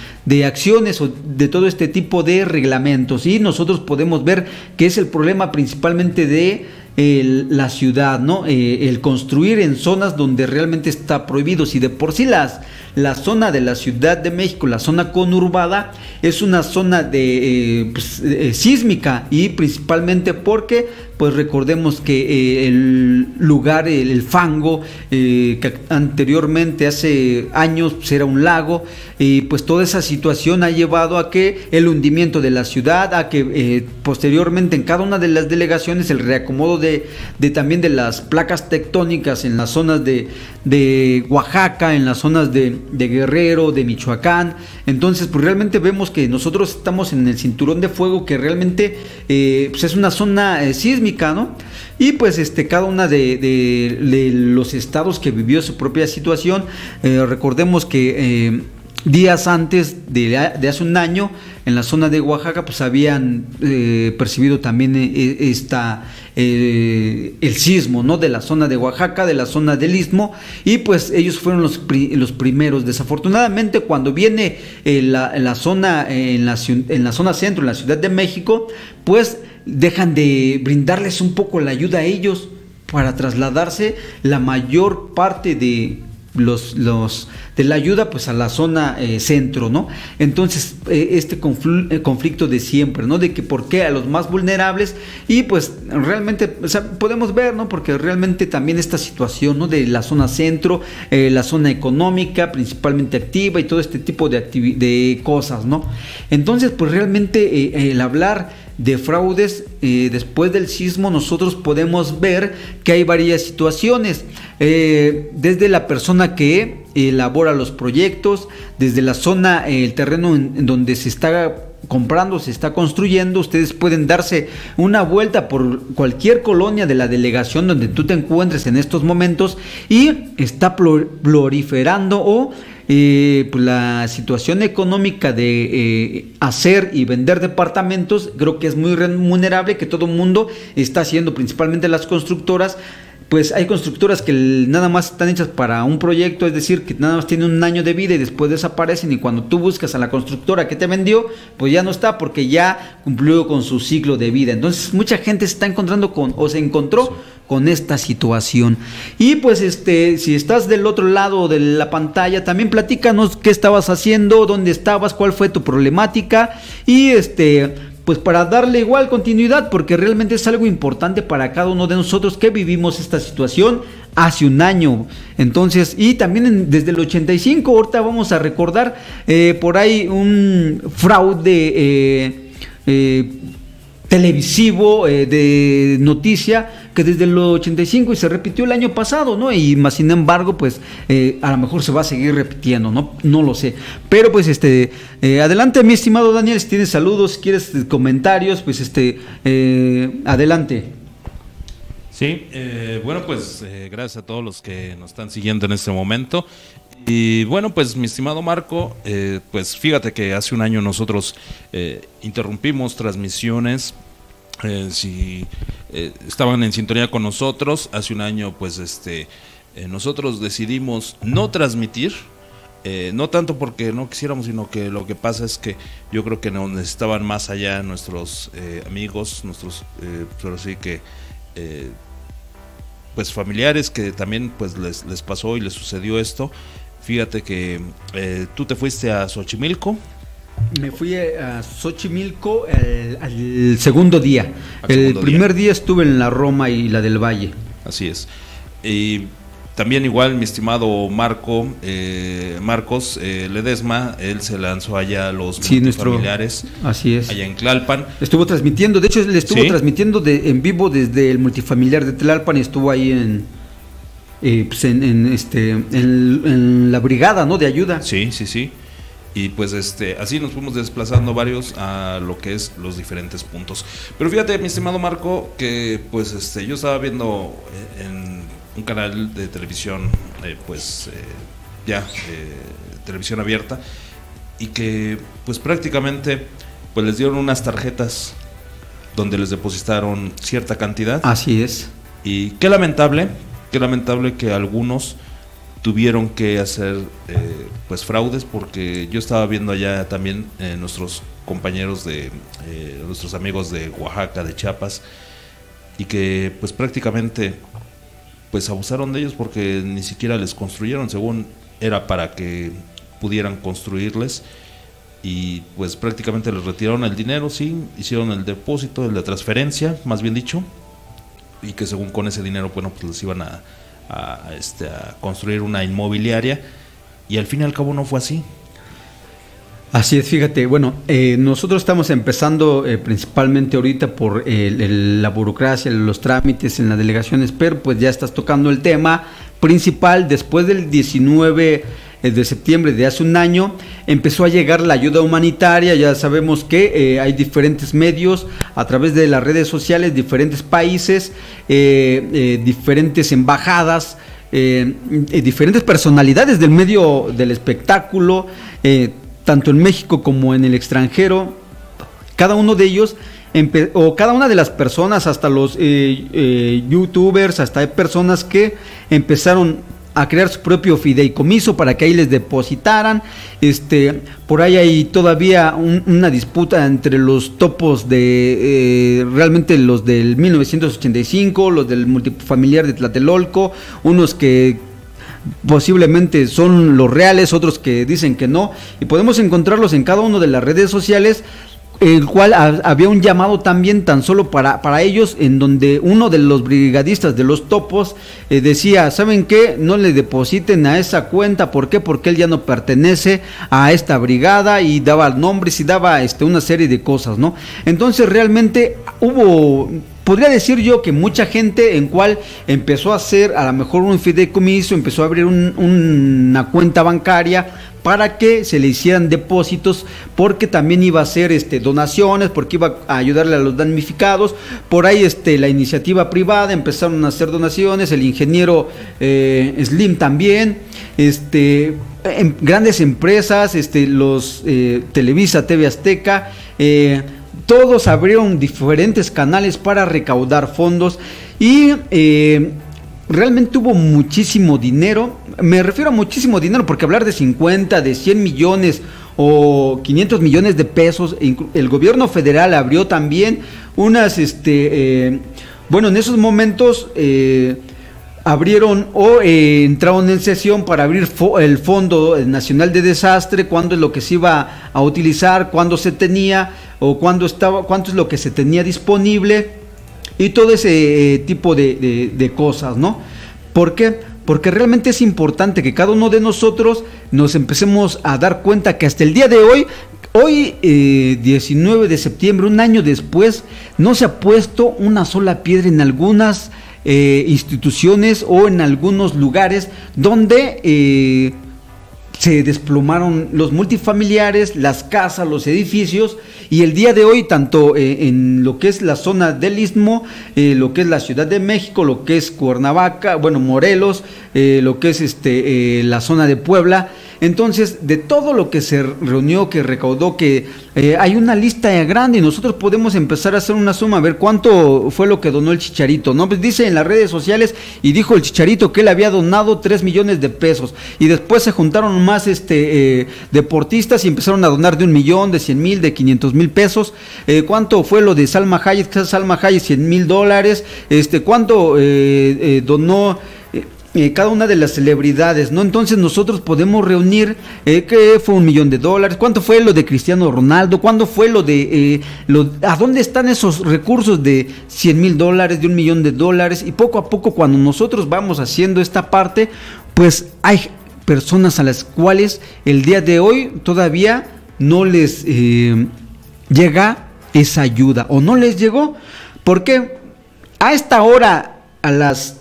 acciones o de todo este tipo de reglamentos. Y nosotros podemos ver que es el problema principalmente de la ciudad, ¿no? Eh, el construir en zonas donde realmente está prohibido. Si de por sí las, la zona de la Ciudad de México, la zona conurbada, es una zona de eh, pues, eh, sísmica y principalmente porque pues recordemos que el lugar, el, fango, que anteriormente hace años era un lago, y pues toda esa situación ha llevado a que el hundimiento de la ciudad, a que posteriormente en cada una de las delegaciones el reacomodo de, de también de las placas tectónicas en las zonas de, de Oaxaca, en las zonas de, Guerrero, de Michoacán. Entonces, pues realmente vemos que nosotros estamos en el cinturón de fuego que realmente eh, pues es una zona eh, sísmica, ¿no? Y pues este, cada una de, de, los estados que vivió su propia situación, eh, recordemos que días antes de, hace un año, en la zona de Oaxaca, pues habían eh, percibido también eh, esta, eh, el sismo, ¿no? De la zona de Oaxaca, de la zona del Istmo, y pues ellos fueron los, los primeros. Desafortunadamente, cuando viene la, la, zona, en la, en la zona centro, en la Ciudad de México, pues dejan de brindarles un poco la ayuda a ellos para trasladarse la mayor parte de los, los de la ayuda pues a la zona eh, centro, ¿no? Entonces, eh, este eh, conflicto de siempre, ¿no? De que por qué a los más vulnerables y pues realmente, podemos ver, ¿no? Porque realmente también esta situación, ¿no? De la zona centro, la zona económica principalmente activa y todo este tipo de, de cosas, ¿no? Entonces, pues realmente el hablar de fraudes después del sismo nosotros podemos ver que hay varias situaciones. Desde la persona que elabora los proyectos, desde la zona, el terreno en, donde se está comprando, se está construyendo, ustedes pueden darse una vuelta por cualquier colonia de la delegación donde tú te encuentres en estos momentos y está proliferando o eh, pues la situación económica de eh, hacer y vender departamentos creo que es muy remunerable que todo el mundo está haciendo principalmente las constructoras pues hay constructoras que nada más están hechas para un proyecto, es decir, que nada más tienen un año de vida y después desaparecen y cuando tú buscas a la constructora que te vendió, pues ya no está porque ya cumplió con su ciclo de vida. Entonces mucha gente se está encontrando con o se encontró con esta situación. Y pues este, si estás del otro lado de la pantalla, también platícanos qué estabas haciendo, dónde estabas, cuál fue tu problemática y este pues para darle igual continuidad, porque realmente es algo importante para cada uno de nosotros que vivimos esta situación hace un año. Entonces, y también desde el 85, ahorita vamos a recordar eh, por ahí un fraude eh, eh, televisivo de noticia que desde el 85 y se repitió el año pasado, ¿no? Y más sin embargo, pues eh, a lo mejor se va a seguir repitiendo, ¿no? No lo sé. Pero pues este, eh, adelante mi estimado Daniel, si tienes saludos, si quieres comentarios, pues este, adelante. Sí, bueno, pues gracias a todos los que nos están siguiendo en este momento. Y bueno, pues mi estimado Marco, eh, pues fíjate que hace un año nosotros eh, interrumpimos transmisiones. Eh, si estaban en sintonía con nosotros, hace un año pues este nosotros decidimos no transmitir. no tanto porque no quisiéramos, sino que lo que pasa es que yo creo que nos necesitaban más allá nuestros amigos, nuestros, pero sí que pues familiares que también pues les, les pasó y les sucedió esto Fíjate que eh, tú te fuiste a Xochimilco. Me fui a Xochimilco el, segundo día. el primer día. estuve en la Roma y la del Valle. Así es. Y también igual mi estimado Marco, eh, Marcos eh, Ledesma, él se lanzó allá a los familiares. Así es. Allá en Tlalpan. Estuvo transmitiendo, de hecho él estuvo transmitiendo de, en vivo desde el multifamiliar de Tlalpan y estuvo ahí en, eh, pues en, este, en, la brigada ¿no? de ayuda. Sí, sí, sí. Y pues este, así nos fuimos desplazando varios a lo que es los diferentes puntos. Pero fíjate, mi estimado Marco, que pues este, yo estaba viendo eh, en un canal de televisión, eh, pues ya, televisión abierta, y que pues prácticamente pues les dieron unas tarjetas donde les depositaron cierta cantidad. Así es. Y qué lamentable Qué lamentable que algunos tuvieron que hacer eh, pues fraudes porque yo estaba viendo allá también eh, nuestros compañeros de eh, nuestros amigos de Oaxaca de Chiapas y que pues prácticamente pues abusaron de ellos porque ni siquiera les construyeron según era para que pudieran construirles. Y pues prácticamente les retiraron el dinero sí hicieron el depósito el de transferencia más bien dicho y que según con ese dinero, bueno, pues les iban a, este, a construir una inmobiliaria y al fin y al cabo no fue así. Así es, fíjate, bueno, eh, nosotros estamos empezando eh, principalmente ahorita por la burocracia, los trámites en las delegaciones, pero pues ya estás tocando el tema principal después del 19 eh, de septiembre de hace un año, empezó a llegar la ayuda humanitaria. Ya sabemos que eh, hay diferentes medios a través de las redes sociales, diferentes países, eh, diferentes embajadas. diferentes personalidades del medio del espectáculo, tanto en México como en el extranjero, cada uno de ellos o cada una de las personas, hasta los youtubers, hasta hay personas que empezaron a crear su propio fideicomiso para que ahí les depositaran. Este, por ahí hay todavía una disputa entre los topos de eh, realmente los del 1985, los del multifamiliar de Tlatelolco, unos que posiblemente son los reales, otros que dicen que no, y podemos encontrarlos en cada una de las redes sociales el cual había un llamado también tan solo para, para ellos, en donde uno de los brigadistas de los topos eh, decía, ¿saben qué? No le depositen a esa cuenta, ¿por qué? Porque él ya no pertenece a esta brigada y daba nombres y daba este, una serie de cosas, ¿no? Entonces realmente hubo podría decir yo que mucha gente en cual empezó a hacer a lo mejor un fideicomiso, empezó a abrir una cuenta bancaria para que se le hicieran depósitos, porque también iba a hacer este, donaciones, porque iba a ayudarle a los damnificados. Por ahí este, la iniciativa privada empezaron a hacer donaciones, el ingeniero eh, Slim también, este, en grandes empresas, este, los eh, Televisa, TV Azteca, eh, todos abrieron diferentes canales para recaudar fondos y realmente hubo muchísimo dinero. Me refiero a muchísimo dinero porque hablar de 50, de 100 millones o 500 millones de pesos, el gobierno federal abrió también unas, este, eh, bueno, en esos momentos eh, abrieron o eh, entraron en sesión para abrir el Fondo Nacional de Desastre, cuándo es lo que se iba a utilizar, cuándo se tenía o cuándo estaba, cuánto es lo que se tenía disponible y todo ese eh, tipo de, cosas, ¿no? ¿Por qué? Porque realmente es importante que cada uno de nosotros nos empecemos a dar cuenta que hasta el día de hoy, hoy 19 eh, de septiembre, un año después, no se ha puesto una sola piedra en algunas instituciones o en algunos lugares donde se desplomaron los multifamiliares, las casas, los edificios y el día de hoy tanto eh, en lo que es la zona del Istmo, eh, lo que es la Ciudad de México, lo que es Cuernavaca, bueno, Morelos, eh, lo que es este la zona de Puebla, entonces, de todo lo que se reunió, que recaudó, que eh, hay una lista grande y nosotros podemos empezar a hacer una suma, a ver cuánto fue lo que donó el Chicharito, ¿no? Pues dice en las redes sociales y dijo el Chicharito que él había donado 3 millones de pesos y después se juntaron más este eh, deportistas y empezaron a donar de un millón, de 100 mil, de 500 mil pesos. Eh, ¿Cuánto fue lo de Salma Hayek? Salma Hayek 100 mil dólares. Este, ¿Cuánto donó? Eh, cada una de las celebridades, ¿no? Entonces nosotros podemos reunir eh, que fue un millón de dólares, cuánto fue lo de Cristiano Ronaldo, cuánto fue lo de, eh, a dónde están esos recursos de 100 mil dólares, de un millón de dólares, y poco a poco cuando nosotros vamos haciendo esta parte, pues hay personas a las cuales el día de hoy todavía no les llega esa ayuda o no les llegó, porque a esta hora, a las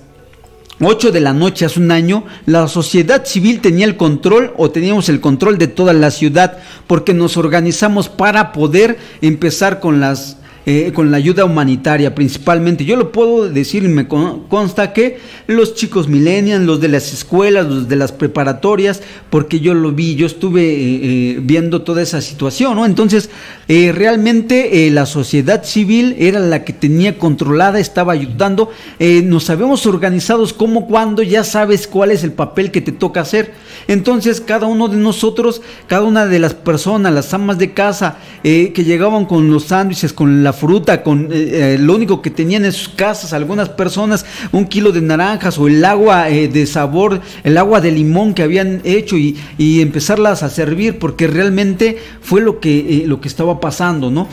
8 de la noche hace un año, la sociedad civil tenía el control o teníamos el control de toda la ciudad porque nos organizamos para poder empezar con las eh, con la ayuda humanitaria principalmente. Yo lo puedo decir y me consta que los chicos millennials, los de las escuelas, los de las preparatorias, porque yo lo vi, yo estuve eh, eh, viendo toda esa situación, ¿no? Entonces, realmente la sociedad civil era la que tenía controlada, estaba ayudando, nos habíamos organizados como cuando ya sabes cuál es el papel que te toca hacer. Entonces, cada uno de nosotros, cada una de las personas, las amas de casa que llegaban con los sándwiches, con la fruta, con eh, eh, lo único que tenían en sus casas, algunas personas, un kilo de naranjas o el agua eh, de sabor, el agua de limón que habían hecho y, empezarlas a servir, porque realmente fue lo que, lo que estaba pasando, ¿no?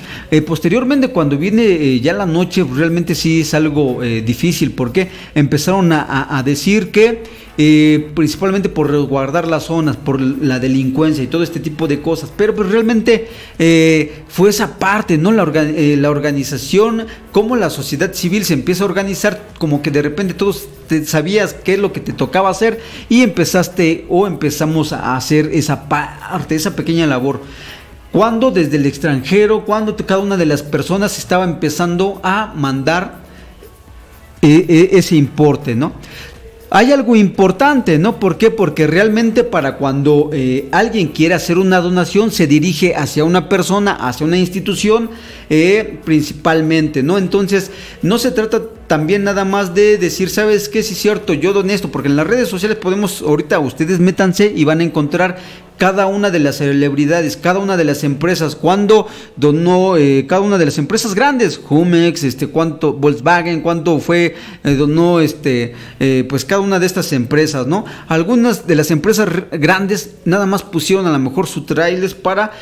posteriormente, cuando viene ya la noche, realmente sí es algo difícil, porque empezaron a decir que eh, principalmente por resguardar las zonas, por la delincuencia y todo este tipo de cosas. Pero pues realmente eh, fue esa parte, ¿no? La, eh, la organización, cómo la sociedad civil se empieza a organizar, como que de repente todos sabías qué es lo que te tocaba hacer y empezaste o empezamos a hacer esa parte, esa pequeña labor. Cuando desde el extranjero, cuando cada una de las personas estaba empezando a mandar ese importe, ¿no? Hay algo importante, ¿no? ¿Por qué? Porque realmente para cuando eh, alguien quiere hacer una donación se dirige hacia una persona, hacia una institución, eh, principalmente, ¿no? Entonces, no se trata también nada más de decir, ¿sabes qué? Si es cierto, yo doné esto, porque en las redes sociales podemos, ahorita ustedes métanse y van a encontrar cada una de las celebridades, cada una de las empresas, cuando donó eh, cada una de las empresas grandes, Jumex, este, cuánto, Volkswagen, cuánto fue, eh, donó, este, eh, pues cada una de estas empresas, ¿no? Algunas de las empresas grandes nada más pusieron a lo mejor su trailers para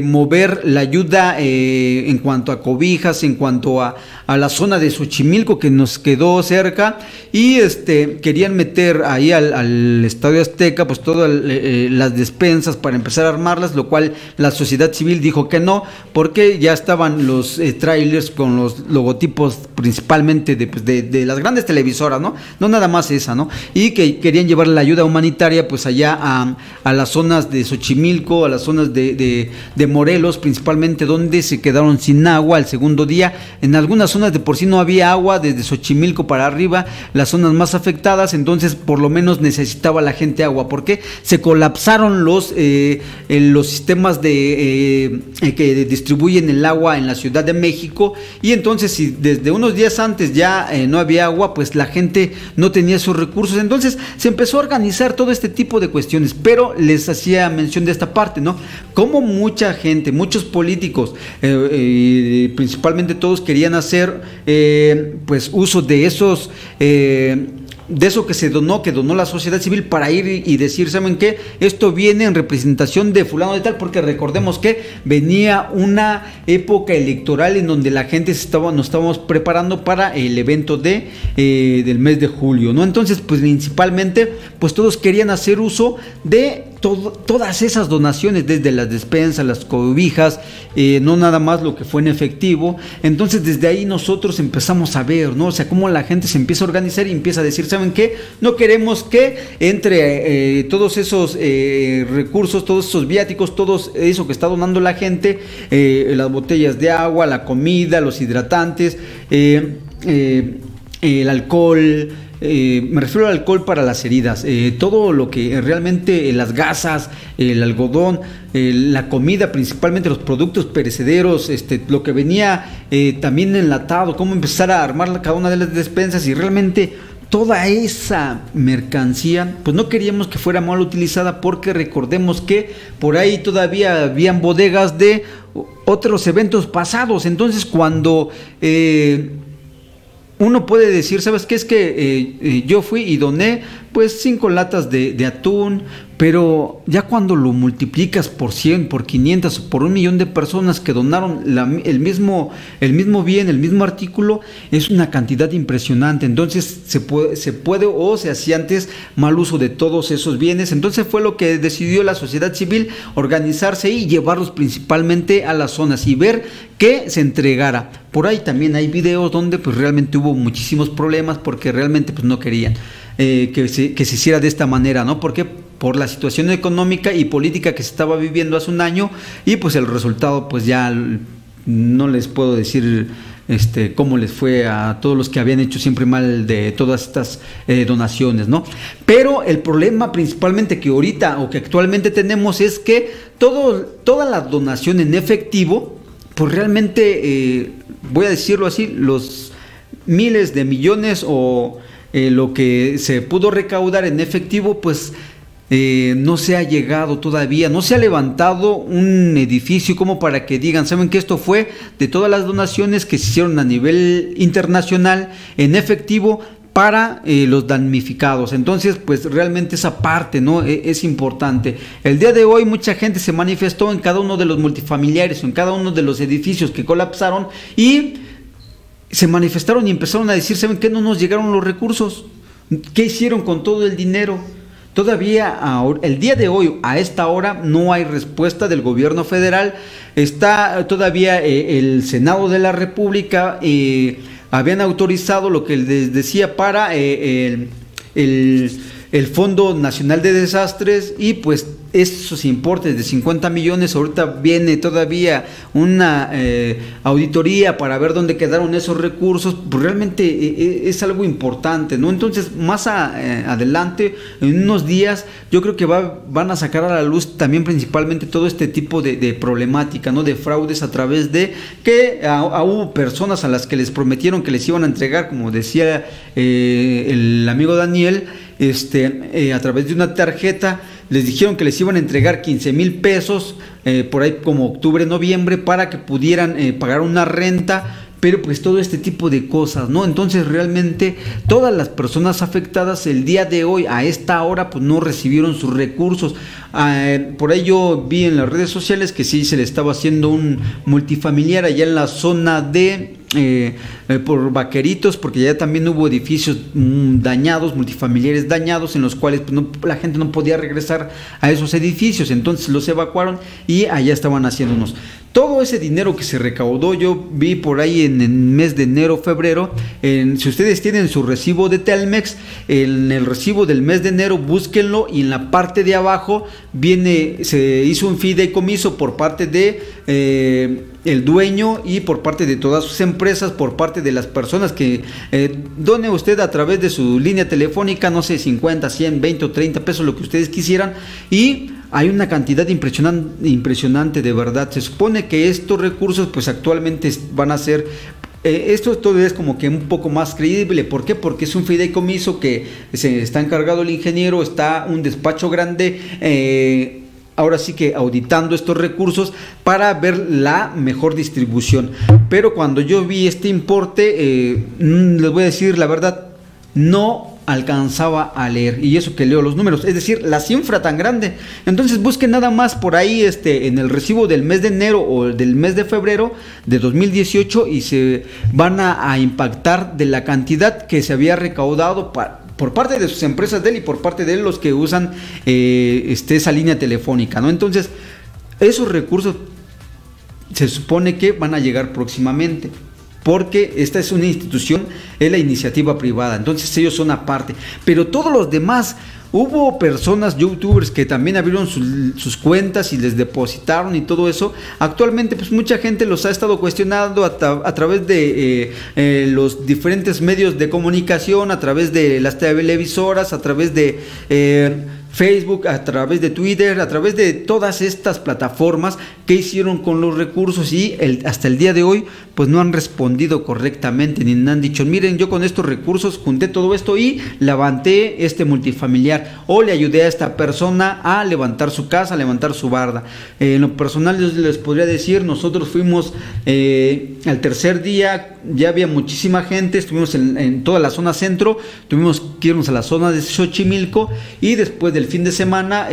mover la ayuda en cuanto a cobijas, en cuanto a, a la zona de Xochimilco que nos quedó cerca y este querían meter ahí al, Estadio Azteca pues todas las despensas para empezar a armarlas, lo cual la sociedad civil dijo que no, porque ya estaban los eh, trailers con los logotipos principalmente pues, de, de, las grandes televisoras, ¿no? No nada más esa, ¿no? Y que querían llevar la ayuda humanitaria pues allá a, las zonas de Xochimilco, a las zonas de, Morelos, principalmente donde se quedaron sin agua el segundo día. En algunas zonas de por sí no había agua, desde Xochimilco para arriba, las zonas más afectadas, entonces por lo menos necesitaba la gente agua, porque se colapsaron los eh, los sistemas de, eh, que distribuyen el agua en la Ciudad de México y entonces si desde unos días antes ya eh, no había agua, pues la gente no tenía esos recursos. Entonces se empezó a organizar todo este tipo de cuestiones, pero les hacía mención de esta parte, ¿no? Como mucha gente, muchos políticos, principalmente todos querían hacer pues uso de esos de eso que se donó, que donó la sociedad civil para ir y decir, ¿saben qué? Esto viene en representación de fulano de tal, porque recordemos que venía una época electoral en donde la gente estaba, nos estábamos preparando para el evento de, eh, del mes de julio, ¿no? Entonces, pues principalmente, pues todos querían hacer uso de todas esas donaciones, desde las despensas, las cobijas, eh, no nada más lo que fue en efectivo. Entonces desde ahí nosotros empezamos a ver, ¿no? O sea, cómo la gente se empieza a organizar y empieza a decir, ¿saben qué? No queremos que entre eh, todos esos eh, recursos, todos esos viáticos, todo eso que está donando la gente, las botellas de agua, la comida, los hidratantes, el alcohol, eh, me refiero al alcohol para las heridas, eh, todo lo que realmente eh, las gasas, el algodón, la comida, principalmente los productos perecederos, este, lo que venía también enlatado, cómo empezar a armar cada una de las despensas y realmente toda esa mercancía, pues no queríamos que fuera mal utilizada porque recordemos que por ahí todavía habían bodegas de otros eventos pasados. Entonces cuando uno puede decir, ¿sabes qué? Es que eh, eh, yo fui y doné pues cinco latas de, atún, pero ya cuando lo multiplicas por 100, por 500, por un millón de personas que donaron el, mismo, el mismo bien, el mismo artículo, es una cantidad impresionante. Entonces se puede, se puede o se hacía antes mal uso de todos esos bienes. Entonces fue lo que decidió la sociedad civil organizarse y llevarlos principalmente a las zonas y ver que se entregara. Por ahí también hay videos donde pues realmente hubo muchísimos problemas porque realmente pues no querían. Eh, que, se, que se hiciera de esta manera, ¿no? Porque por la situación económica y política que se estaba viviendo hace un año y pues el resultado pues ya no les puedo decir este, cómo les fue a todos los que habían hecho siempre mal de todas estas eh, donaciones, ¿no? Pero el problema principalmente que ahorita o que actualmente tenemos es que todo, toda la donación en efectivo, pues realmente, eh, voy a decirlo así, los miles de millones o eh, lo que se pudo recaudar en efectivo, pues eh, no se ha llegado todavía, no se ha levantado un edificio como para que digan, saben que esto fue de todas las donaciones que se hicieron a nivel internacional en efectivo para eh, los damnificados. Entonces, pues realmente esa parte no e, es importante. El día de hoy mucha gente se manifestó en cada uno de los multifamiliares, en cada uno de los edificios que colapsaron y se manifestaron y empezaron a decir, ¿saben qué? No nos llegaron los recursos. ¿Qué hicieron con todo el dinero? Todavía el día de hoy, a esta hora, no hay respuesta del gobierno federal. Está todavía eh, el Senado de la República, eh, habían autorizado lo que les decía para eh, el, el Fondo Nacional de Desastres y pues esos importes de 50 millones, ahorita viene todavía una eh, auditoría para ver dónde quedaron esos recursos, pues realmente eh, eh, es algo importante, ¿no? Entonces, más adelante, en unos días, yo creo que va, van a sacar a la luz también principalmente todo este tipo de, problemática, ¿no? De fraudes a través de que hubo personas a las que les prometieron que les iban a entregar, como decía el amigo Daniel, este, a través de una tarjeta, les dijeron que les iban a entregar 15 mil pesos eh, por ahí como octubre, noviembre, para que pudieran eh, pagar una renta pero pues todo este tipo de cosas, ¿no? Entonces realmente todas las personas afectadas el día de hoy a esta hora pues no recibieron sus recursos. Ah, por ahí yo vi en las redes sociales que sí se le estaba haciendo un multifamiliar allá en la zona de eh, eh, por vaqueritos, porque ya también hubo edificios mm, dañados, multifamiliares dañados, en los cuales pues, la gente no podía regresar a esos edificios, entonces los evacuaron y allá estaban haciendo unos. Todo ese dinero que se recaudó, yo vi por ahí en el mes de enero, febrero, si ustedes tienen su recibo de Telmex, en el recibo del mes de enero, búsquenlo y en la parte de abajo viene, se hizo un fideicomiso por parte de... Eh, el dueño y por parte de todas sus empresas, por parte de las personas que eh, done usted a través de su línea telefónica, no sé, 50, 100, 20 o 30 pesos, lo que ustedes quisieran, y hay una cantidad impresionante, impresionante de verdad. Se supone que estos recursos pues actualmente van a ser eh, esto todo es como que un poco más creíble. ¿Por qué? Porque es un fideicomiso que se está encargado el ingeniero, está un despacho grande. Eh, ahora sí que auditando estos recursos para ver la mejor distribución. Pero cuando yo vi este importe, eh, mm, les voy a decir la verdad, no alcanzaba a leer y eso que leo los números, es decir, la cifra tan grande. Entonces busquen nada más por ahí este en el recibo del mes de enero o del mes de febrero de 2018 y se van a, impactar de la cantidad que se había recaudado para por parte de sus empresas de él y por parte de los que usan eh, este, esa línea telefónica, ¿no? Entonces, esos recursos se supone que van a llegar próximamente porque esta es una institución, es la iniciativa privada, entonces ellos son aparte, pero todos los demás, hubo personas, youtubers que también abrieron sus cuentas y les depositaron y todo eso, actualmente pues mucha gente los ha estado cuestionando a, través de eh, eh, los diferentes medios de comunicación, a través de las televisoras, a través de... Eh, Facebook, a través de Twitter, a través de todas estas plataformas que hicieron con los recursos y hasta el día de hoy pues no han respondido correctamente ni han dicho, miren, yo con estos recursos junté todo esto y levanté este multifamiliar o le ayudé a esta persona a levantar su casa, a levantar su barda. En lo personal yo les podría decir, nosotros fuimos eh, al tercer día, ya había muchísima gente, estuvimos en, toda la zona centro, tuvimos que irnos a la zona de Xochimilco y después del fin de semana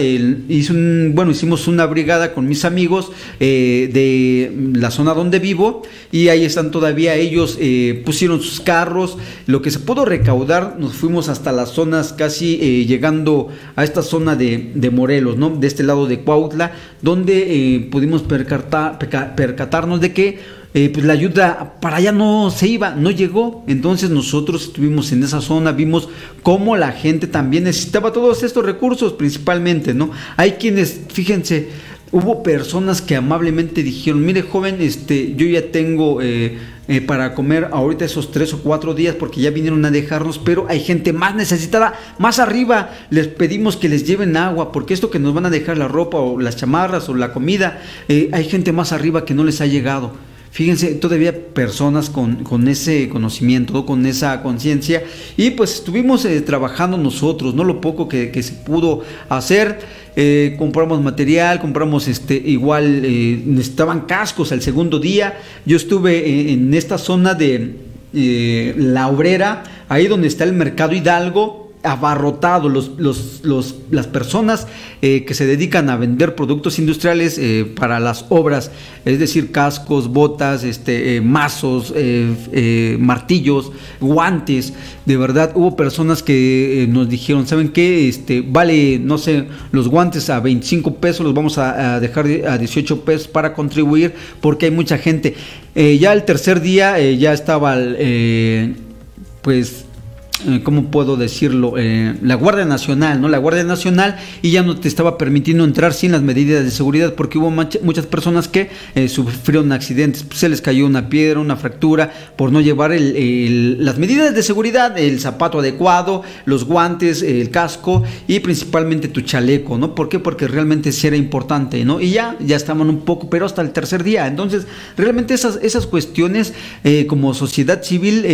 bueno, hicimos una brigada con mis amigos eh, de la zona donde vivo y ahí están todavía ellos, eh, pusieron sus carros, lo que se pudo recaudar, nos fuimos hasta las zonas casi eh, llegando a esta zona de, Morelos, ¿no? de este lado de Cuautla, donde pudimos percatarnos de que pues la ayuda para allá no se iba, no llegó. Entonces nosotros estuvimos en esa zona, vimos cómo la gente también necesitaba todos estos recursos principalmente, ¿no? Hay quienes, fíjense, hubo personas que amablemente dijeron, mire joven, este, yo ya tengo eh, eh, para comer ahorita esos tres o cuatro días porque ya vinieron a dejarnos, pero hay gente más necesitada, más arriba, les pedimos que les lleven agua, porque esto que nos van a dejar la ropa o las chamarras o la comida, eh, hay gente más arriba que no les ha llegado. Fíjense, todavía personas con, con ese conocimiento, con esa conciencia, y pues estuvimos trabajando nosotros, no lo poco que, que se pudo hacer. Eh, compramos material, compramos este, igual, eh, necesitaban cascos al segundo día. Yo estuve en, esta zona de eh, La Obrera, ahí donde está el Mercado Hidalgo, abarrotado los, los, las personas eh, que se dedican a vender productos industriales eh, para las obras, es decir, cascos, botas, este, eh, mazos, martillos, guantes. De verdad, hubo personas que nos dijeron, ¿saben qué? Este, vale, no sé, los guantes a 25 pesos, los vamos a, a dejar a 18 pesos para contribuir, porque hay mucha gente. ya el tercer día ya estaba, pues, ¿cómo puedo decirlo? Eh, la Guardia Nacional, ¿no? La Guardia Nacional y ya no te estaba permitiendo entrar sin las medidas de seguridad porque hubo muchas personas que eh, sufrieron accidentes, se les cayó una piedra, una fractura por no llevar las medidas de seguridad, el zapato adecuado, los guantes, el casco y principalmente tu chaleco, ¿no? ¿Por qué? Porque realmente sí era importante, ¿no? Y ya, ya estaban un poco, pero hasta el tercer día. Entonces, realmente esas, esas cuestiones como sociedad civil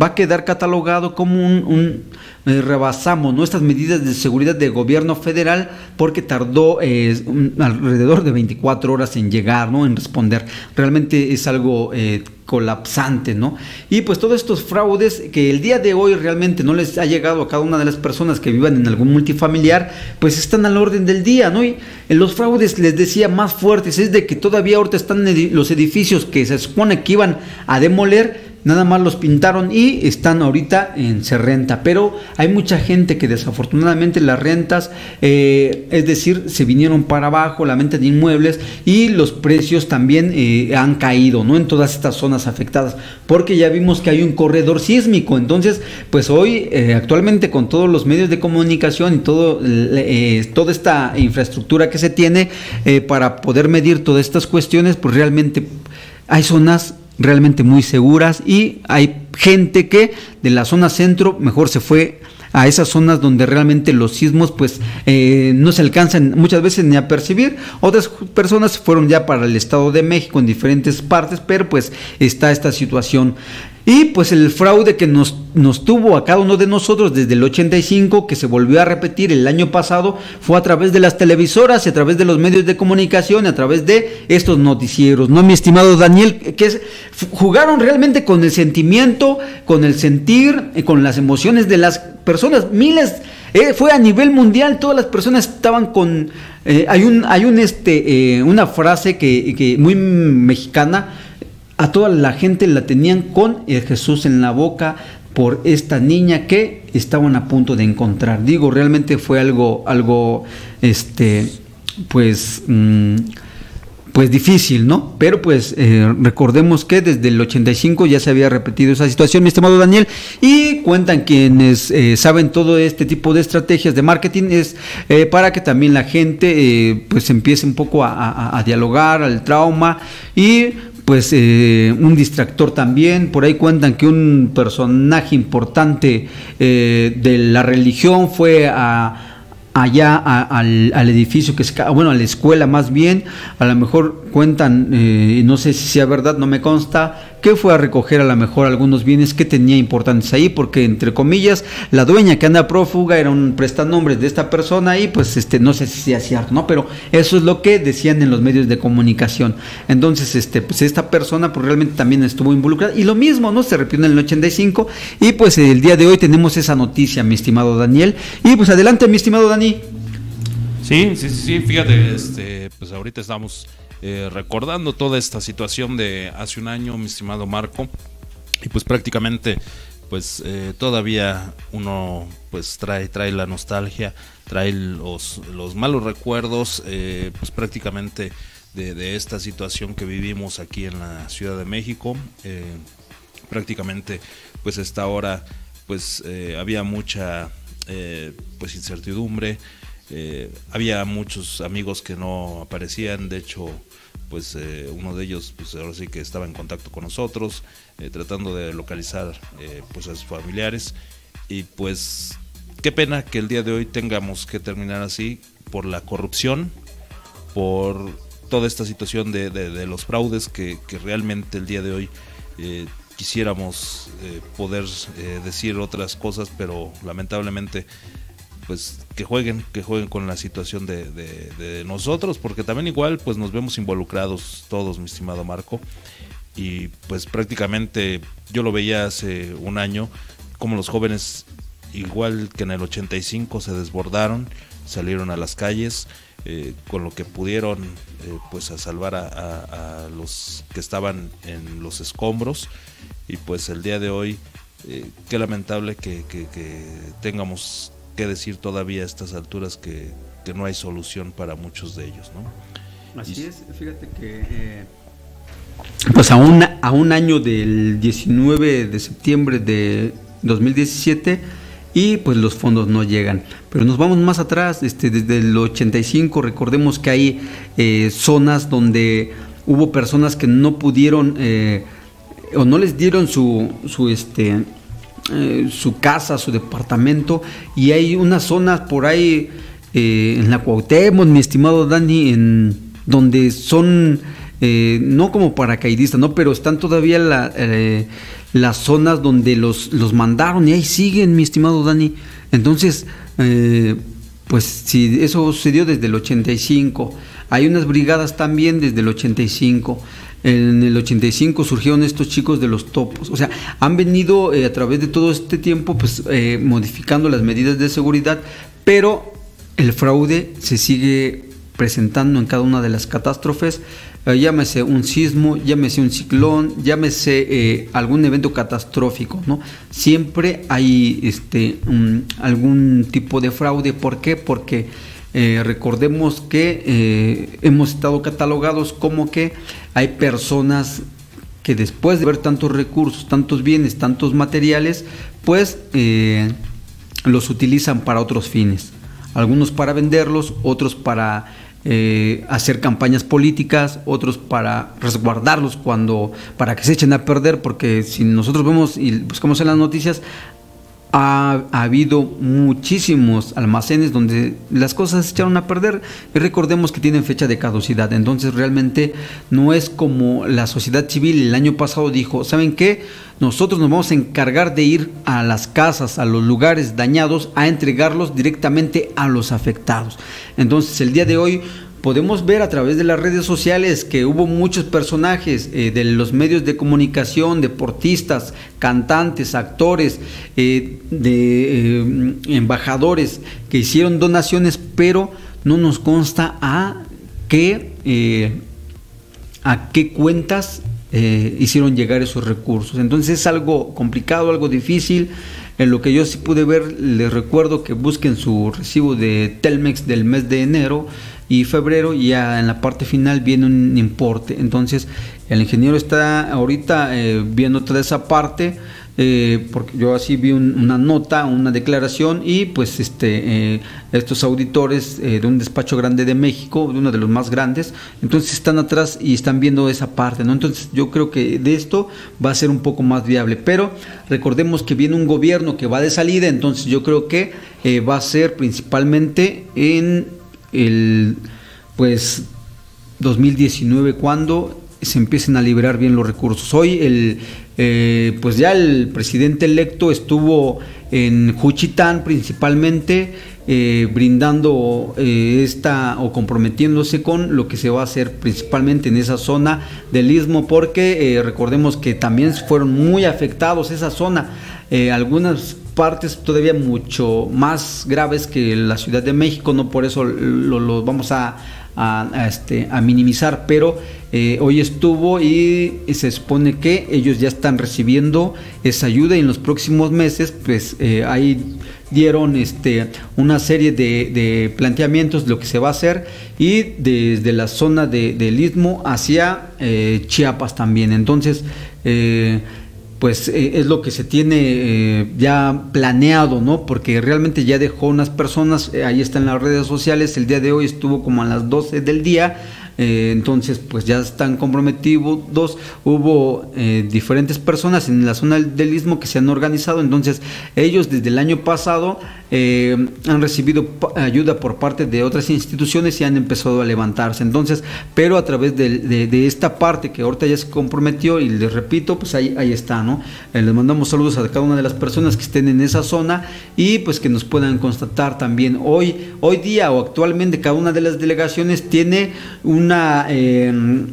va a quedar catalogado como un, eh, rebasamos nuestras medidas de seguridad de gobierno federal porque tardó eh, alrededor de 24 horas en llegar, ¿no? En responder. Realmente es algo eh, colapsante, ¿no? Y pues todos estos fraudes que el día de hoy realmente no les ha llegado a cada una de las personas que vivan en algún multifamiliar, pues están al orden del día, ¿no? Y los fraudes, les decía, más fuertes es de que todavía ahorita están los edificios que se supone que iban a demoler, nada más los pintaron y están ahorita en se renta. Pero hay mucha gente que desafortunadamente las rentas, eh, es decir, se vinieron para abajo, la venta de inmuebles y los precios también eh, han caído, ¿no? En todas estas zonas afectadas, porque ya vimos que hay un corredor sísmico. Entonces, pues hoy, eh, actualmente con todos los medios de comunicación y todo, toda esta infraestructura que se tiene para poder medir todas estas cuestiones, pues realmente hay zonas realmente muy seguras y hay gente que de la zona centro mejor se fue a esas zonas donde realmente los sismos pues eh, no se alcanzan muchas veces ni a percibir. Otras personas fueron ya para el Estado de México en diferentes partes, pero pues está esta situación. Y pues el fraude que nos, nos tuvo a cada uno de nosotros desde el 85, que se volvió a repetir el año pasado, fue a través de las televisoras y a través de los medios de comunicación, a través de estos noticieros, ¿no, mi estimado Daniel? Que jugaron realmente con el sentimiento, con el sentir, eh, con las emociones de las personas, miles. Eh, fue a nivel mundial, todas las personas estaban con... Eh, hay un, hay un este, una frase que, que muy mexicana, a toda la gente la tenían con Jesús en la boca, por esta niña que estaban a punto de encontrar. Digo, realmente fue algo, algo, este, pues, mm, pues difícil, ¿no? Pero pues eh, recordemos que desde el 85 ya se había repetido esa situación, mi estimado Daniel, y cuentan quienes eh, saben todo este tipo de estrategias de marketing es eh, para que también la gente pues empiece un poco a, a dialogar al trauma y pues un distractor también. Por ahí cuentan que un personaje importante de la religión fue a allá al, al, edificio que es bueno a la escuela más bien a lo mejor cuentan eh, no sé si sea verdad no me consta que fue a recoger a lo mejor algunos bienes que tenía importantes ahí, porque entre comillas, la dueña que anda prófuga era un prestanombre de esta persona y pues este no sé si sea cierto, ¿no? Pero eso es lo que decían en los medios de comunicación. Entonces, este, pues esta persona pues realmente también estuvo involucrada. Y lo mismo, ¿no? Se repitió en el 85. Y pues el día de hoy tenemos esa noticia, mi estimado Daniel. Y pues adelante, mi estimado Dani. Sí, sí, sí, fíjate, este, pues ahorita estamos eh, recordando toda esta situación de hace un año, mi estimado Marco, y pues prácticamente pues eh, todavía uno pues trae trae la nostalgia trae los, los malos recuerdos eh, pues prácticamente de, esta situación que vivimos aquí en la Ciudad de México. Prácticamente pues esta hora pues había mucha pues incertidumbre había muchos amigos que no aparecían de hecho pues eh, uno de ellos pues ahora sí que estaba en contacto con nosotros, eh, tratando de localizar eh, pues a sus familiares. Y pues qué pena que el día de hoy tengamos que terminar así por la corrupción, por toda esta situación de, de, los fraudes que, que, realmente el día de hoy quisiéramos poder decir otras cosas, pero lamentablemente pues que jueguen, que jueguen con la situación de, nosotros, porque también igual pues nos vemos involucrados todos, mi estimado Marco, y pues prácticamente yo lo veía hace un año, como los jóvenes, igual que en el 85, se desbordaron, salieron a las calles, eh, con lo que pudieron eh, pues a salvar a, los que estaban en los escombros, y pues el día de hoy, eh, qué lamentable que, tengamos que decir todavía a estas alturas que, no hay solución para muchos de ellos, ¿no? Así es, fíjate que eh, pues a un, a un año del 19 de septiembre de 2017 y pues los fondos no llegan. Pero nos vamos más atrás, este, desde el 85 recordemos que hay eh, zonas donde hubo personas que no pudieron eh, o no les dieron su, su este, eh, su casa, su departamento, y hay una zona por ahí eh, en la Cuauhtémoc, mi estimado Dani, en donde son eh, no como paracaidistas, ¿no? Pero están todavía la, las zonas donde los, los mandaron y ahí siguen, mi estimado Dani. Entonces, pues si eso sucedió desde el 85, hay unas brigadas también desde el 85. En el 85 surgieron estos chicos de los topos. O sea, han venido eh, a través de todo este tiempo pues eh, modificando las medidas de seguridad, pero el fraude se sigue presentando en cada una de las catástrofes. Eh, llámese un sismo, llámese un ciclón, llámese algún evento catastrófico, ¿no? Siempre hay este, algún tipo de fraude. ¿Por qué? Porque eh, recordemos que eh, hemos estado catalogados como que hay personas que después de ver tantos recursos, tantos bienes, tantos materiales, pues eh, los utilizan para otros fines. Algunos para venderlos, otros para hacer campañas políticas, otros para resguardarlos cuando para que se echen a perder, porque si nosotros vemos y buscamos en las noticias, ha, habido muchísimos almacenes donde las cosas se echaron a perder y recordemos que tienen fecha de caducidad. Entonces realmente no es como la sociedad civil el año pasado dijo, ¿saben qué? Nosotros nos vamos a encargar de ir a las casas, a los lugares dañados, a entregarlos directamente a los afectados. Entonces el día de hoy podemos ver a través de las redes sociales que hubo muchos personajes eh, de los medios de comunicación, deportistas, cantantes, actores, eh, de eh, embajadores que hicieron donaciones, pero no nos consta a qué, a qué cuentas hicieron llegar esos recursos. Entonces es algo complicado, algo difícil. En lo que yo sí pude ver, les recuerdo que busquen su recibo de Telmex del mes de enero y febrero ya en la parte final viene un importe. Entonces el ingeniero está ahorita eh, viendo toda esa parte. Eh, porque yo así vi una nota, una declaración y pues este eh, estos auditores de un despacho grande de México, de uno de los más grandes, entonces están atrás y están viendo esa parte, ¿no? Entonces yo creo que de esto va a ser un poco más viable, pero recordemos que viene un gobierno que va de salida, entonces yo creo que va a ser principalmente en el pues 2019 cuando se empiecen a liberar bien los recursos. Hoy el eh, pues ya el presidente electo estuvo en Juchitán principalmente eh, brindando eh, esta o comprometiéndose con lo que se va a hacer principalmente en esa zona del istmo porque recordemos que también fueron muy afectados esa zona algunas partes todavía mucho más graves que la Ciudad de México, no por eso lo, vamos a, este, a, minimizar, pero eh, hoy estuvo y, se supone que ellos ya están recibiendo esa ayuda y en los próximos meses, pues eh, ahí dieron este, una serie de, planteamientos de lo que se va a hacer y desde la zona del istmo hacia eh, Chiapas también. Entonces, pues eh, es lo que se tiene eh, ya planeado, ¿no? Porque realmente ya dejó unas personas, eh, ahí está en las redes sociales, el día de hoy estuvo como a las 12 del día, eh, entonces, pues ya están comprometidos. Hubo eh, diferentes personas en la zona del istmo que se han organizado. Entonces, ellos desde el año pasado eh, han recibido ayuda por parte de otras instituciones y han empezado a levantarse. Entonces, pero a través de, esta parte que ahorita ya se comprometió, y les repito, pues ahí, ahí está, ¿no? les mandamos saludos a cada una de las personas que estén en esa zona y pues que nos puedan constatar también. Hoy, hoy día o actualmente cada una de las delegaciones tiene un una em,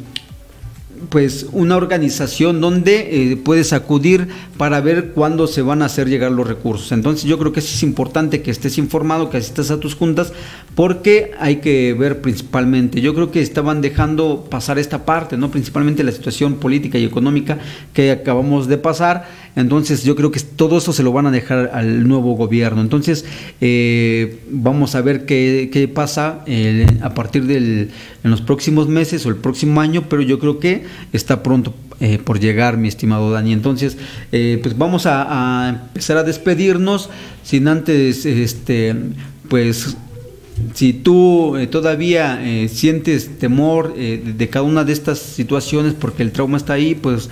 pues una organización donde eh, puedes acudir para ver cuándo se van a hacer llegar los recursos. Entonces yo creo que es importante que estés informado, que asistas a tus juntas, porque hay que ver principalmente, yo creo que estaban dejando pasar esta parte, ¿no? Principalmente la situación política y económica que acabamos de pasar entonces yo creo que todo eso se lo van a dejar al nuevo gobierno. Entonces eh, vamos a ver qué, pasa eh, a partir del en los próximos meses o el próximo año, pero yo creo que está pronto eh, por llegar, mi estimado Dani. Entonces, pues vamos a, a, empezar a despedirnos sin antes, este, pues si tú eh, todavía eh, sientes temor eh, de, cada una de estas situaciones porque el trauma está ahí, pues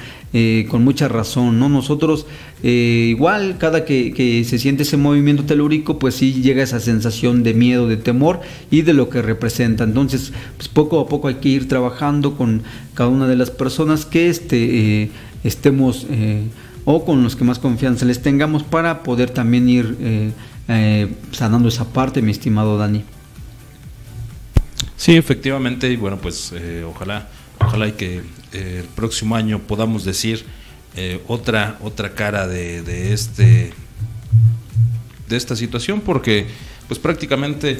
con mucha razón, ¿no? Nosotros igual cada que, se siente ese movimiento telúrico, pues sí llega esa sensación de miedo, de temor y de lo que representa. Entonces, pues poco a poco hay que ir trabajando con cada una de las personas que este, estemos o con los que más confianza les tengamos para poder también ir sanando esa parte, mi estimado Dani. Sí, efectivamente, y bueno, pues eh, ojalá, ojalá y que eh, el próximo año podamos decir eh, otra, otra cara de, de, este de esta situación, porque pues prácticamente,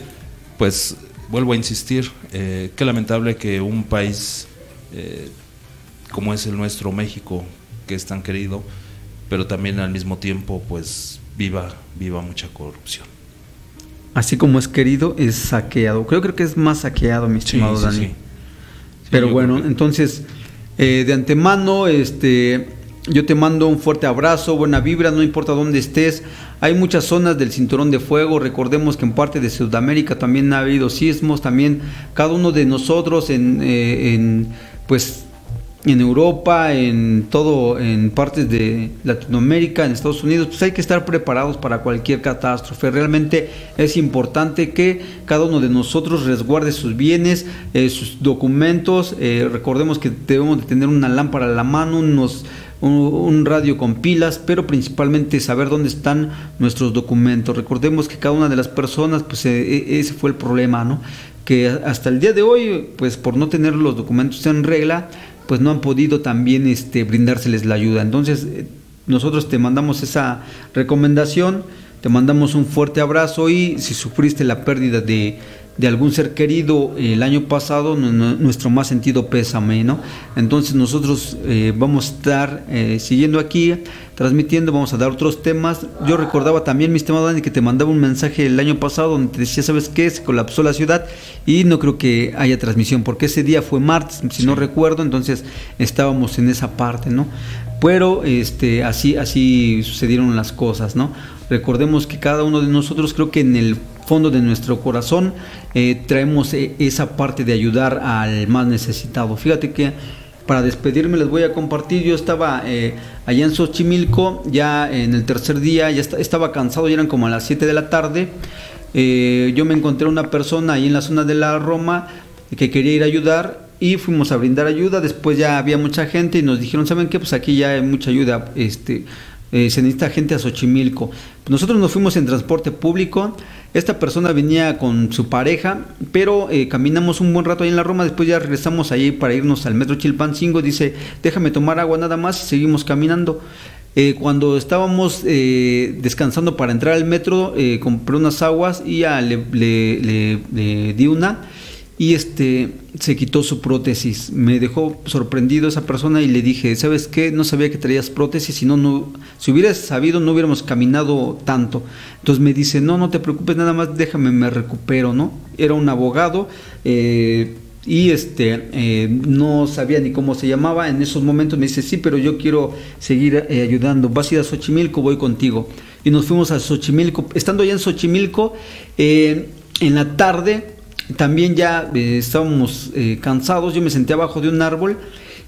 pues vuelvo a insistir, qué lamentable que un país como es el nuestro, México, que es tan querido, pero también al mismo tiempo, pues viva, viva mucha corrupción así como es querido, es saqueado. Creo, creo que es más saqueado, mi estimado Dani. Pero bueno, entonces, eh, de antemano, este, yo te mando un fuerte abrazo, buena vibra, no importa dónde estés. Hay muchas zonas del cinturón de fuego. Recordemos que en parte de Sudamérica también ha habido sismos. También cada uno de nosotros en, eh, en pues en Europa, en todo, en partes de Latinoamérica, en Estados Unidos, pues hay que estar preparados para cualquier catástrofe. Realmente es importante que cada uno de nosotros resguarde sus bienes, eh, sus documentos. Eh, recordemos que debemos de tener una lámpara a la mano, un, radio con pilas, pero principalmente saber dónde están nuestros documentos. Recordemos que cada una de las personas, pues eh, ese fue el problema, ¿no? Que hasta el día de hoy, pues por no tener los documentos en regla, pues no han podido también este, brindárseles la ayuda. Entonces, eh, nosotros te mandamos esa recomendación, te mandamos un fuerte abrazo y si sufriste la pérdida de, de algún ser querido el año pasado, nuestro más sentido pésame, ¿no? Entonces nosotros eh, vamos a estar eh, siguiendo aquí, transmitiendo, vamos a dar otros temas. Yo recordaba también, mi estimado Dani, que te mandaba un mensaje el año pasado donde te decía, ¿sabes qué? Se colapsó la ciudad y no creo que haya transmisión, porque ese día fue martes, si no recuerdo, entonces estábamos en esa parte, ¿no? Pero este, así, así sucedieron las cosas, ¿no? Recordemos que cada uno de nosotros creo que en el fondo de nuestro corazón eh, traemos eh, esa parte de ayudar al más necesitado. Fíjate que para despedirme les voy a compartir, yo estaba eh, allá en Xochimilco, ya en el tercer día, ya estaba cansado, ya eran como a las 7 de la tarde, yo me encontré una persona ahí en la zona de la Roma que quería ir a ayudar y fuimos a brindar ayuda, después ya había mucha gente y nos dijeron, ¿saben qué? Pues aquí ya hay mucha ayuda, este, se necesita gente a Xochimilco. Nosotros nos fuimos en transporte público, esta persona venía con su pareja, pero eh, caminamos un buen rato ahí en la Roma, después ya regresamos ahí para irnos al metro Chilpancingo, dice, déjame tomar agua nada más seguimos caminando. Eh, cuando estábamos eh, descansando para entrar al metro, compré unas aguas y ya le di una y este se quitó su prótesis. Me dejó sorprendido esa persona y le dije, ¿sabes qué? No sabía que traías prótesis, si no, no, si hubieras sabido no hubiéramos caminado tanto. Entonces me dice, no, no te preocupes, nada más déjame, me recupero, ¿no? Era un abogado eh, y este eh, no sabía ni cómo se llamaba. En esos momentos me dice, sí, pero yo quiero seguir eh, ayudando. Vas a ir a Xochimilco, voy contigo. Y nos fuimos a Xochimilco. Estando allá en Xochimilco, en la tarde también ya eh, estábamos eh, cansados, yo me senté abajo de un árbol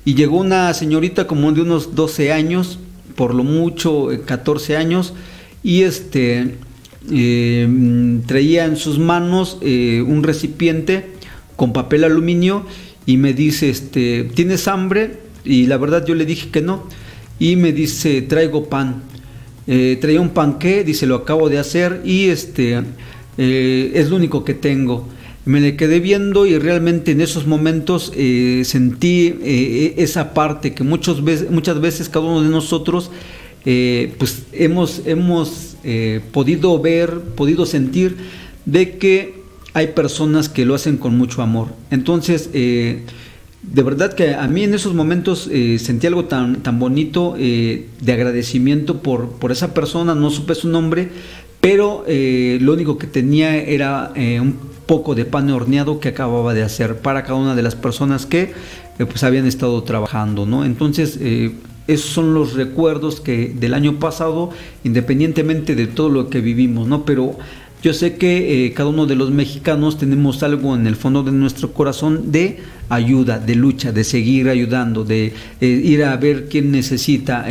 y llegó una señorita como de unos 12 años, por lo mucho 14 eh, años, y este traía en sus manos un recipiente con papel aluminio y me dice, este, ¿tienes hambre? Y la verdad yo le dije que no. Y me dice, traigo pan. traía un panqué, dice, lo acabo de hacer y este, es lo único que tengo me le quedé viendo y realmente en esos momentos eh, sentí eh, esa parte que muchas veces, muchas veces cada uno de nosotros eh, pues hemos, hemos podido ver, podido sentir de que hay personas que lo hacen con mucho amor. Entonces, de verdad que a mí en esos momentos sentí algo tan, tan bonito de agradecimiento por, por esa persona, no supe su nombre, pero lo único que tenía era un poco de pan horneado que acababa de hacer para cada una de las personas que eh, pues habían estado trabajando, ¿no? Entonces, eh, esos son los recuerdos que del año pasado, independientemente de todo lo que vivimos, ¿no? Pero yo sé que eh, cada uno de los mexicanos tenemos algo en el fondo de nuestro corazón de ayuda, de lucha, de seguir ayudando, de ir a ver quién necesita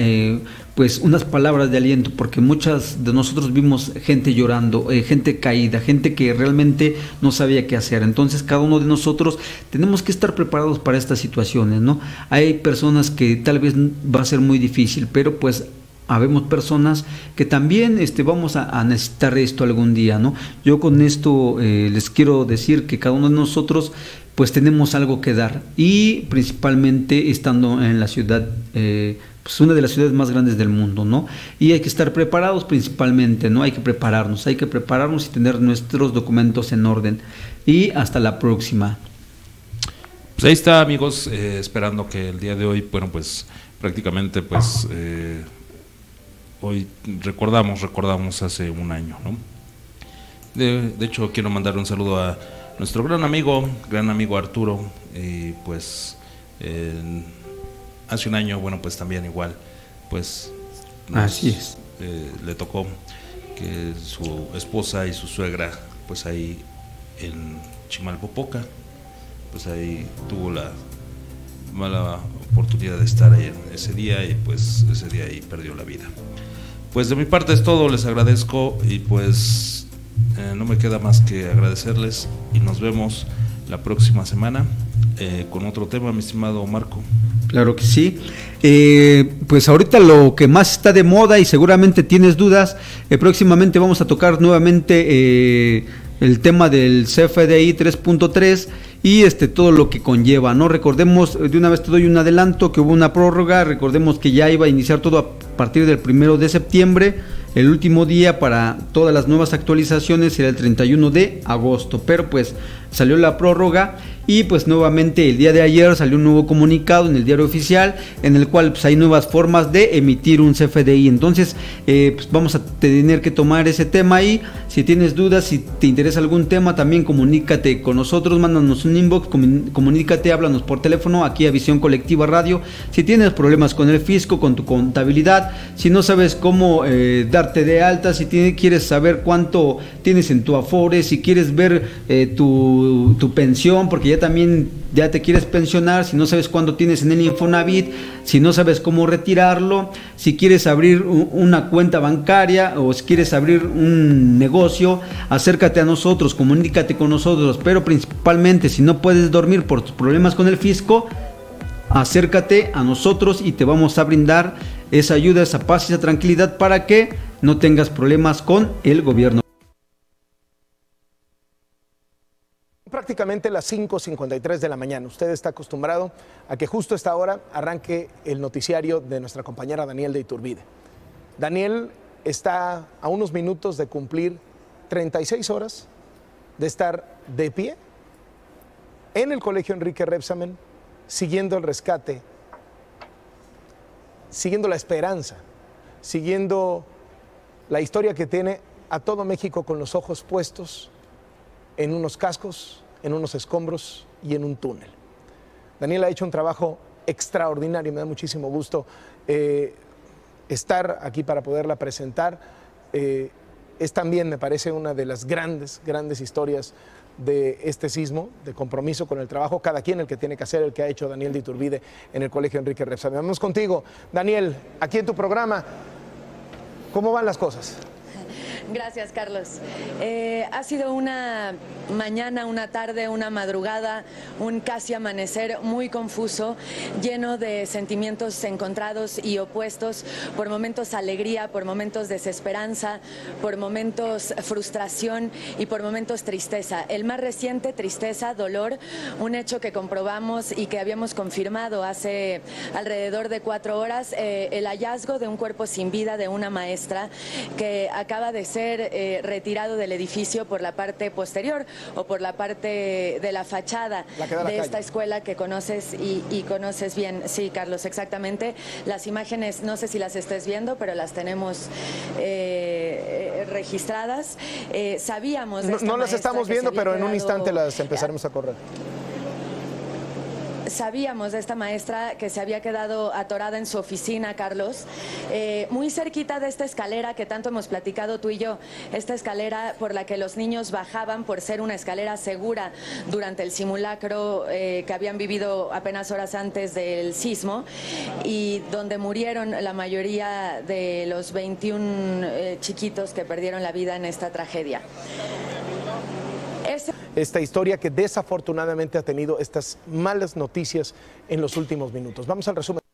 pues unas palabras de aliento, porque muchas de nosotros vimos gente llorando, eh, gente caída, gente que realmente no sabía qué hacer. Entonces cada uno de nosotros tenemos que estar preparados para estas situaciones, ¿no? Hay personas que tal vez va a ser muy difícil, pero pues habemos personas que también este, vamos a, necesitar esto algún día, ¿no? Yo con esto eh, les quiero decir que cada uno de nosotros pues tenemos algo que dar y principalmente estando en la ciudad eh, es una de las ciudades más grandes del mundo, ¿no? Y hay que estar preparados principalmente, ¿no? Hay que prepararnos, hay que prepararnos y tener nuestros documentos en orden. Y hasta la próxima. Pues ahí está, amigos, eh, esperando que el día de hoy, bueno, pues prácticamente, pues eh, hoy recordamos, recordamos hace un año, ¿no? De, hecho, quiero mandar un saludo a nuestro gran amigo, gran amigo Arturo, y pues hace un año, bueno, pues también igual, pues... Así es. Eh, le tocó que su esposa y su suegra, pues ahí en Chimalpopoca, pues ahí tuvo la mala oportunidad de estar ahí ese día y pues ese día ahí perdió la vida. Pues de mi parte es todo, les agradezco y pues eh, no me queda más que agradecerles y nos vemos la próxima semana eh, con otro tema, mi estimado Marco. Claro que sí. Eh, pues ahorita lo que más está de moda y seguramente tienes dudas, eh, próximamente vamos a tocar nuevamente eh, el tema del CFDI 3.3 y este todo lo que conlleva, ¿no? Recordemos, de una vez te doy un adelanto que hubo una prórroga, recordemos que ya iba a iniciar todo a partir del primero de septiembre el último día para todas las nuevas actualizaciones será el 31 de agosto, pero pues salió la prórroga y pues nuevamente el día de ayer salió un nuevo comunicado en el diario oficial en el cual pues hay nuevas formas de emitir un CFDI. Entonces eh, pues vamos a tener que tomar ese tema ahí. Si tienes dudas, si te interesa algún tema, también comunícate con nosotros, mándanos un inbox, comunícate, háblanos por teléfono aquí a Visión Colectiva Radio. Si tienes problemas con el fisco, con tu contabilidad, si no sabes cómo eh, darte de alta, si quieres saber cuánto tienes en tu Afore, si quieres ver eh, tu, tu pensión, porque ya también ya te quieres pensionar, si no sabes cuándo tienes en el Infonavit, si no sabes cómo retirarlo, si quieres abrir una cuenta bancaria o si quieres abrir un negocio, acércate a nosotros, comunícate con nosotros, pero principalmente si no puedes dormir por tus problemas con el fisco, acércate a nosotros y te vamos a brindar esa ayuda, esa paz y esa tranquilidad para que no tengas problemas con el gobierno. Prácticamente las 5.53 de la mañana. Usted está acostumbrado a que justo a esta hora arranque el noticiario de nuestra compañera Daniel de Iturbide. Daniel está a unos minutos de cumplir 36 horas de estar de pie en el colegio Enrique Repsamen, siguiendo el rescate, siguiendo la esperanza, siguiendo la historia que tiene a todo México con los ojos puestos en unos cascos, en unos escombros y en un túnel. Daniel ha hecho un trabajo extraordinario, me da muchísimo gusto eh, estar aquí para poderla presentar. Eh, es también, me parece, una de las grandes, grandes historias de este sismo, de compromiso con el trabajo, cada quien el que tiene que hacer, el que ha hecho Daniel de Iturbide en el Colegio Enrique Repsa. Vamos contigo, Daniel, aquí en tu programa. ¿Cómo van las cosas? Gracias, Carlos. Eh, ha sido una mañana, una tarde, una madrugada, un casi amanecer muy confuso, lleno de sentimientos encontrados y opuestos, por momentos alegría, por momentos desesperanza, por momentos frustración y por momentos tristeza. El más reciente, tristeza, dolor, un hecho que comprobamos y que habíamos confirmado hace alrededor de cuatro horas, eh, el hallazgo de un cuerpo sin vida de una maestra que acaba de ser eh, retirado del edificio por la parte posterior o por la parte de la fachada de esta escuela que conoces y, conoces bien. Sí, Carlos, exactamente. Las imágenes, no sé si las estés viendo, pero las tenemos eh, registradas. Eh, sabíamos. no, no las estamos viendo, pero en un instante las empezaremos a correr sabíamos de esta maestra que se había quedado atorada en su oficina, Carlos, eh, muy cerquita de esta escalera que tanto hemos platicado tú y yo, esta escalera por la que los niños bajaban por ser una escalera segura durante el simulacro eh, que habían vivido apenas horas antes del sismo y donde murieron la mayoría de los 21 eh, chiquitos que perdieron la vida en esta tragedia esta historia que desafortunadamente ha tenido estas malas noticias en los últimos minutos. Vamos al resumen.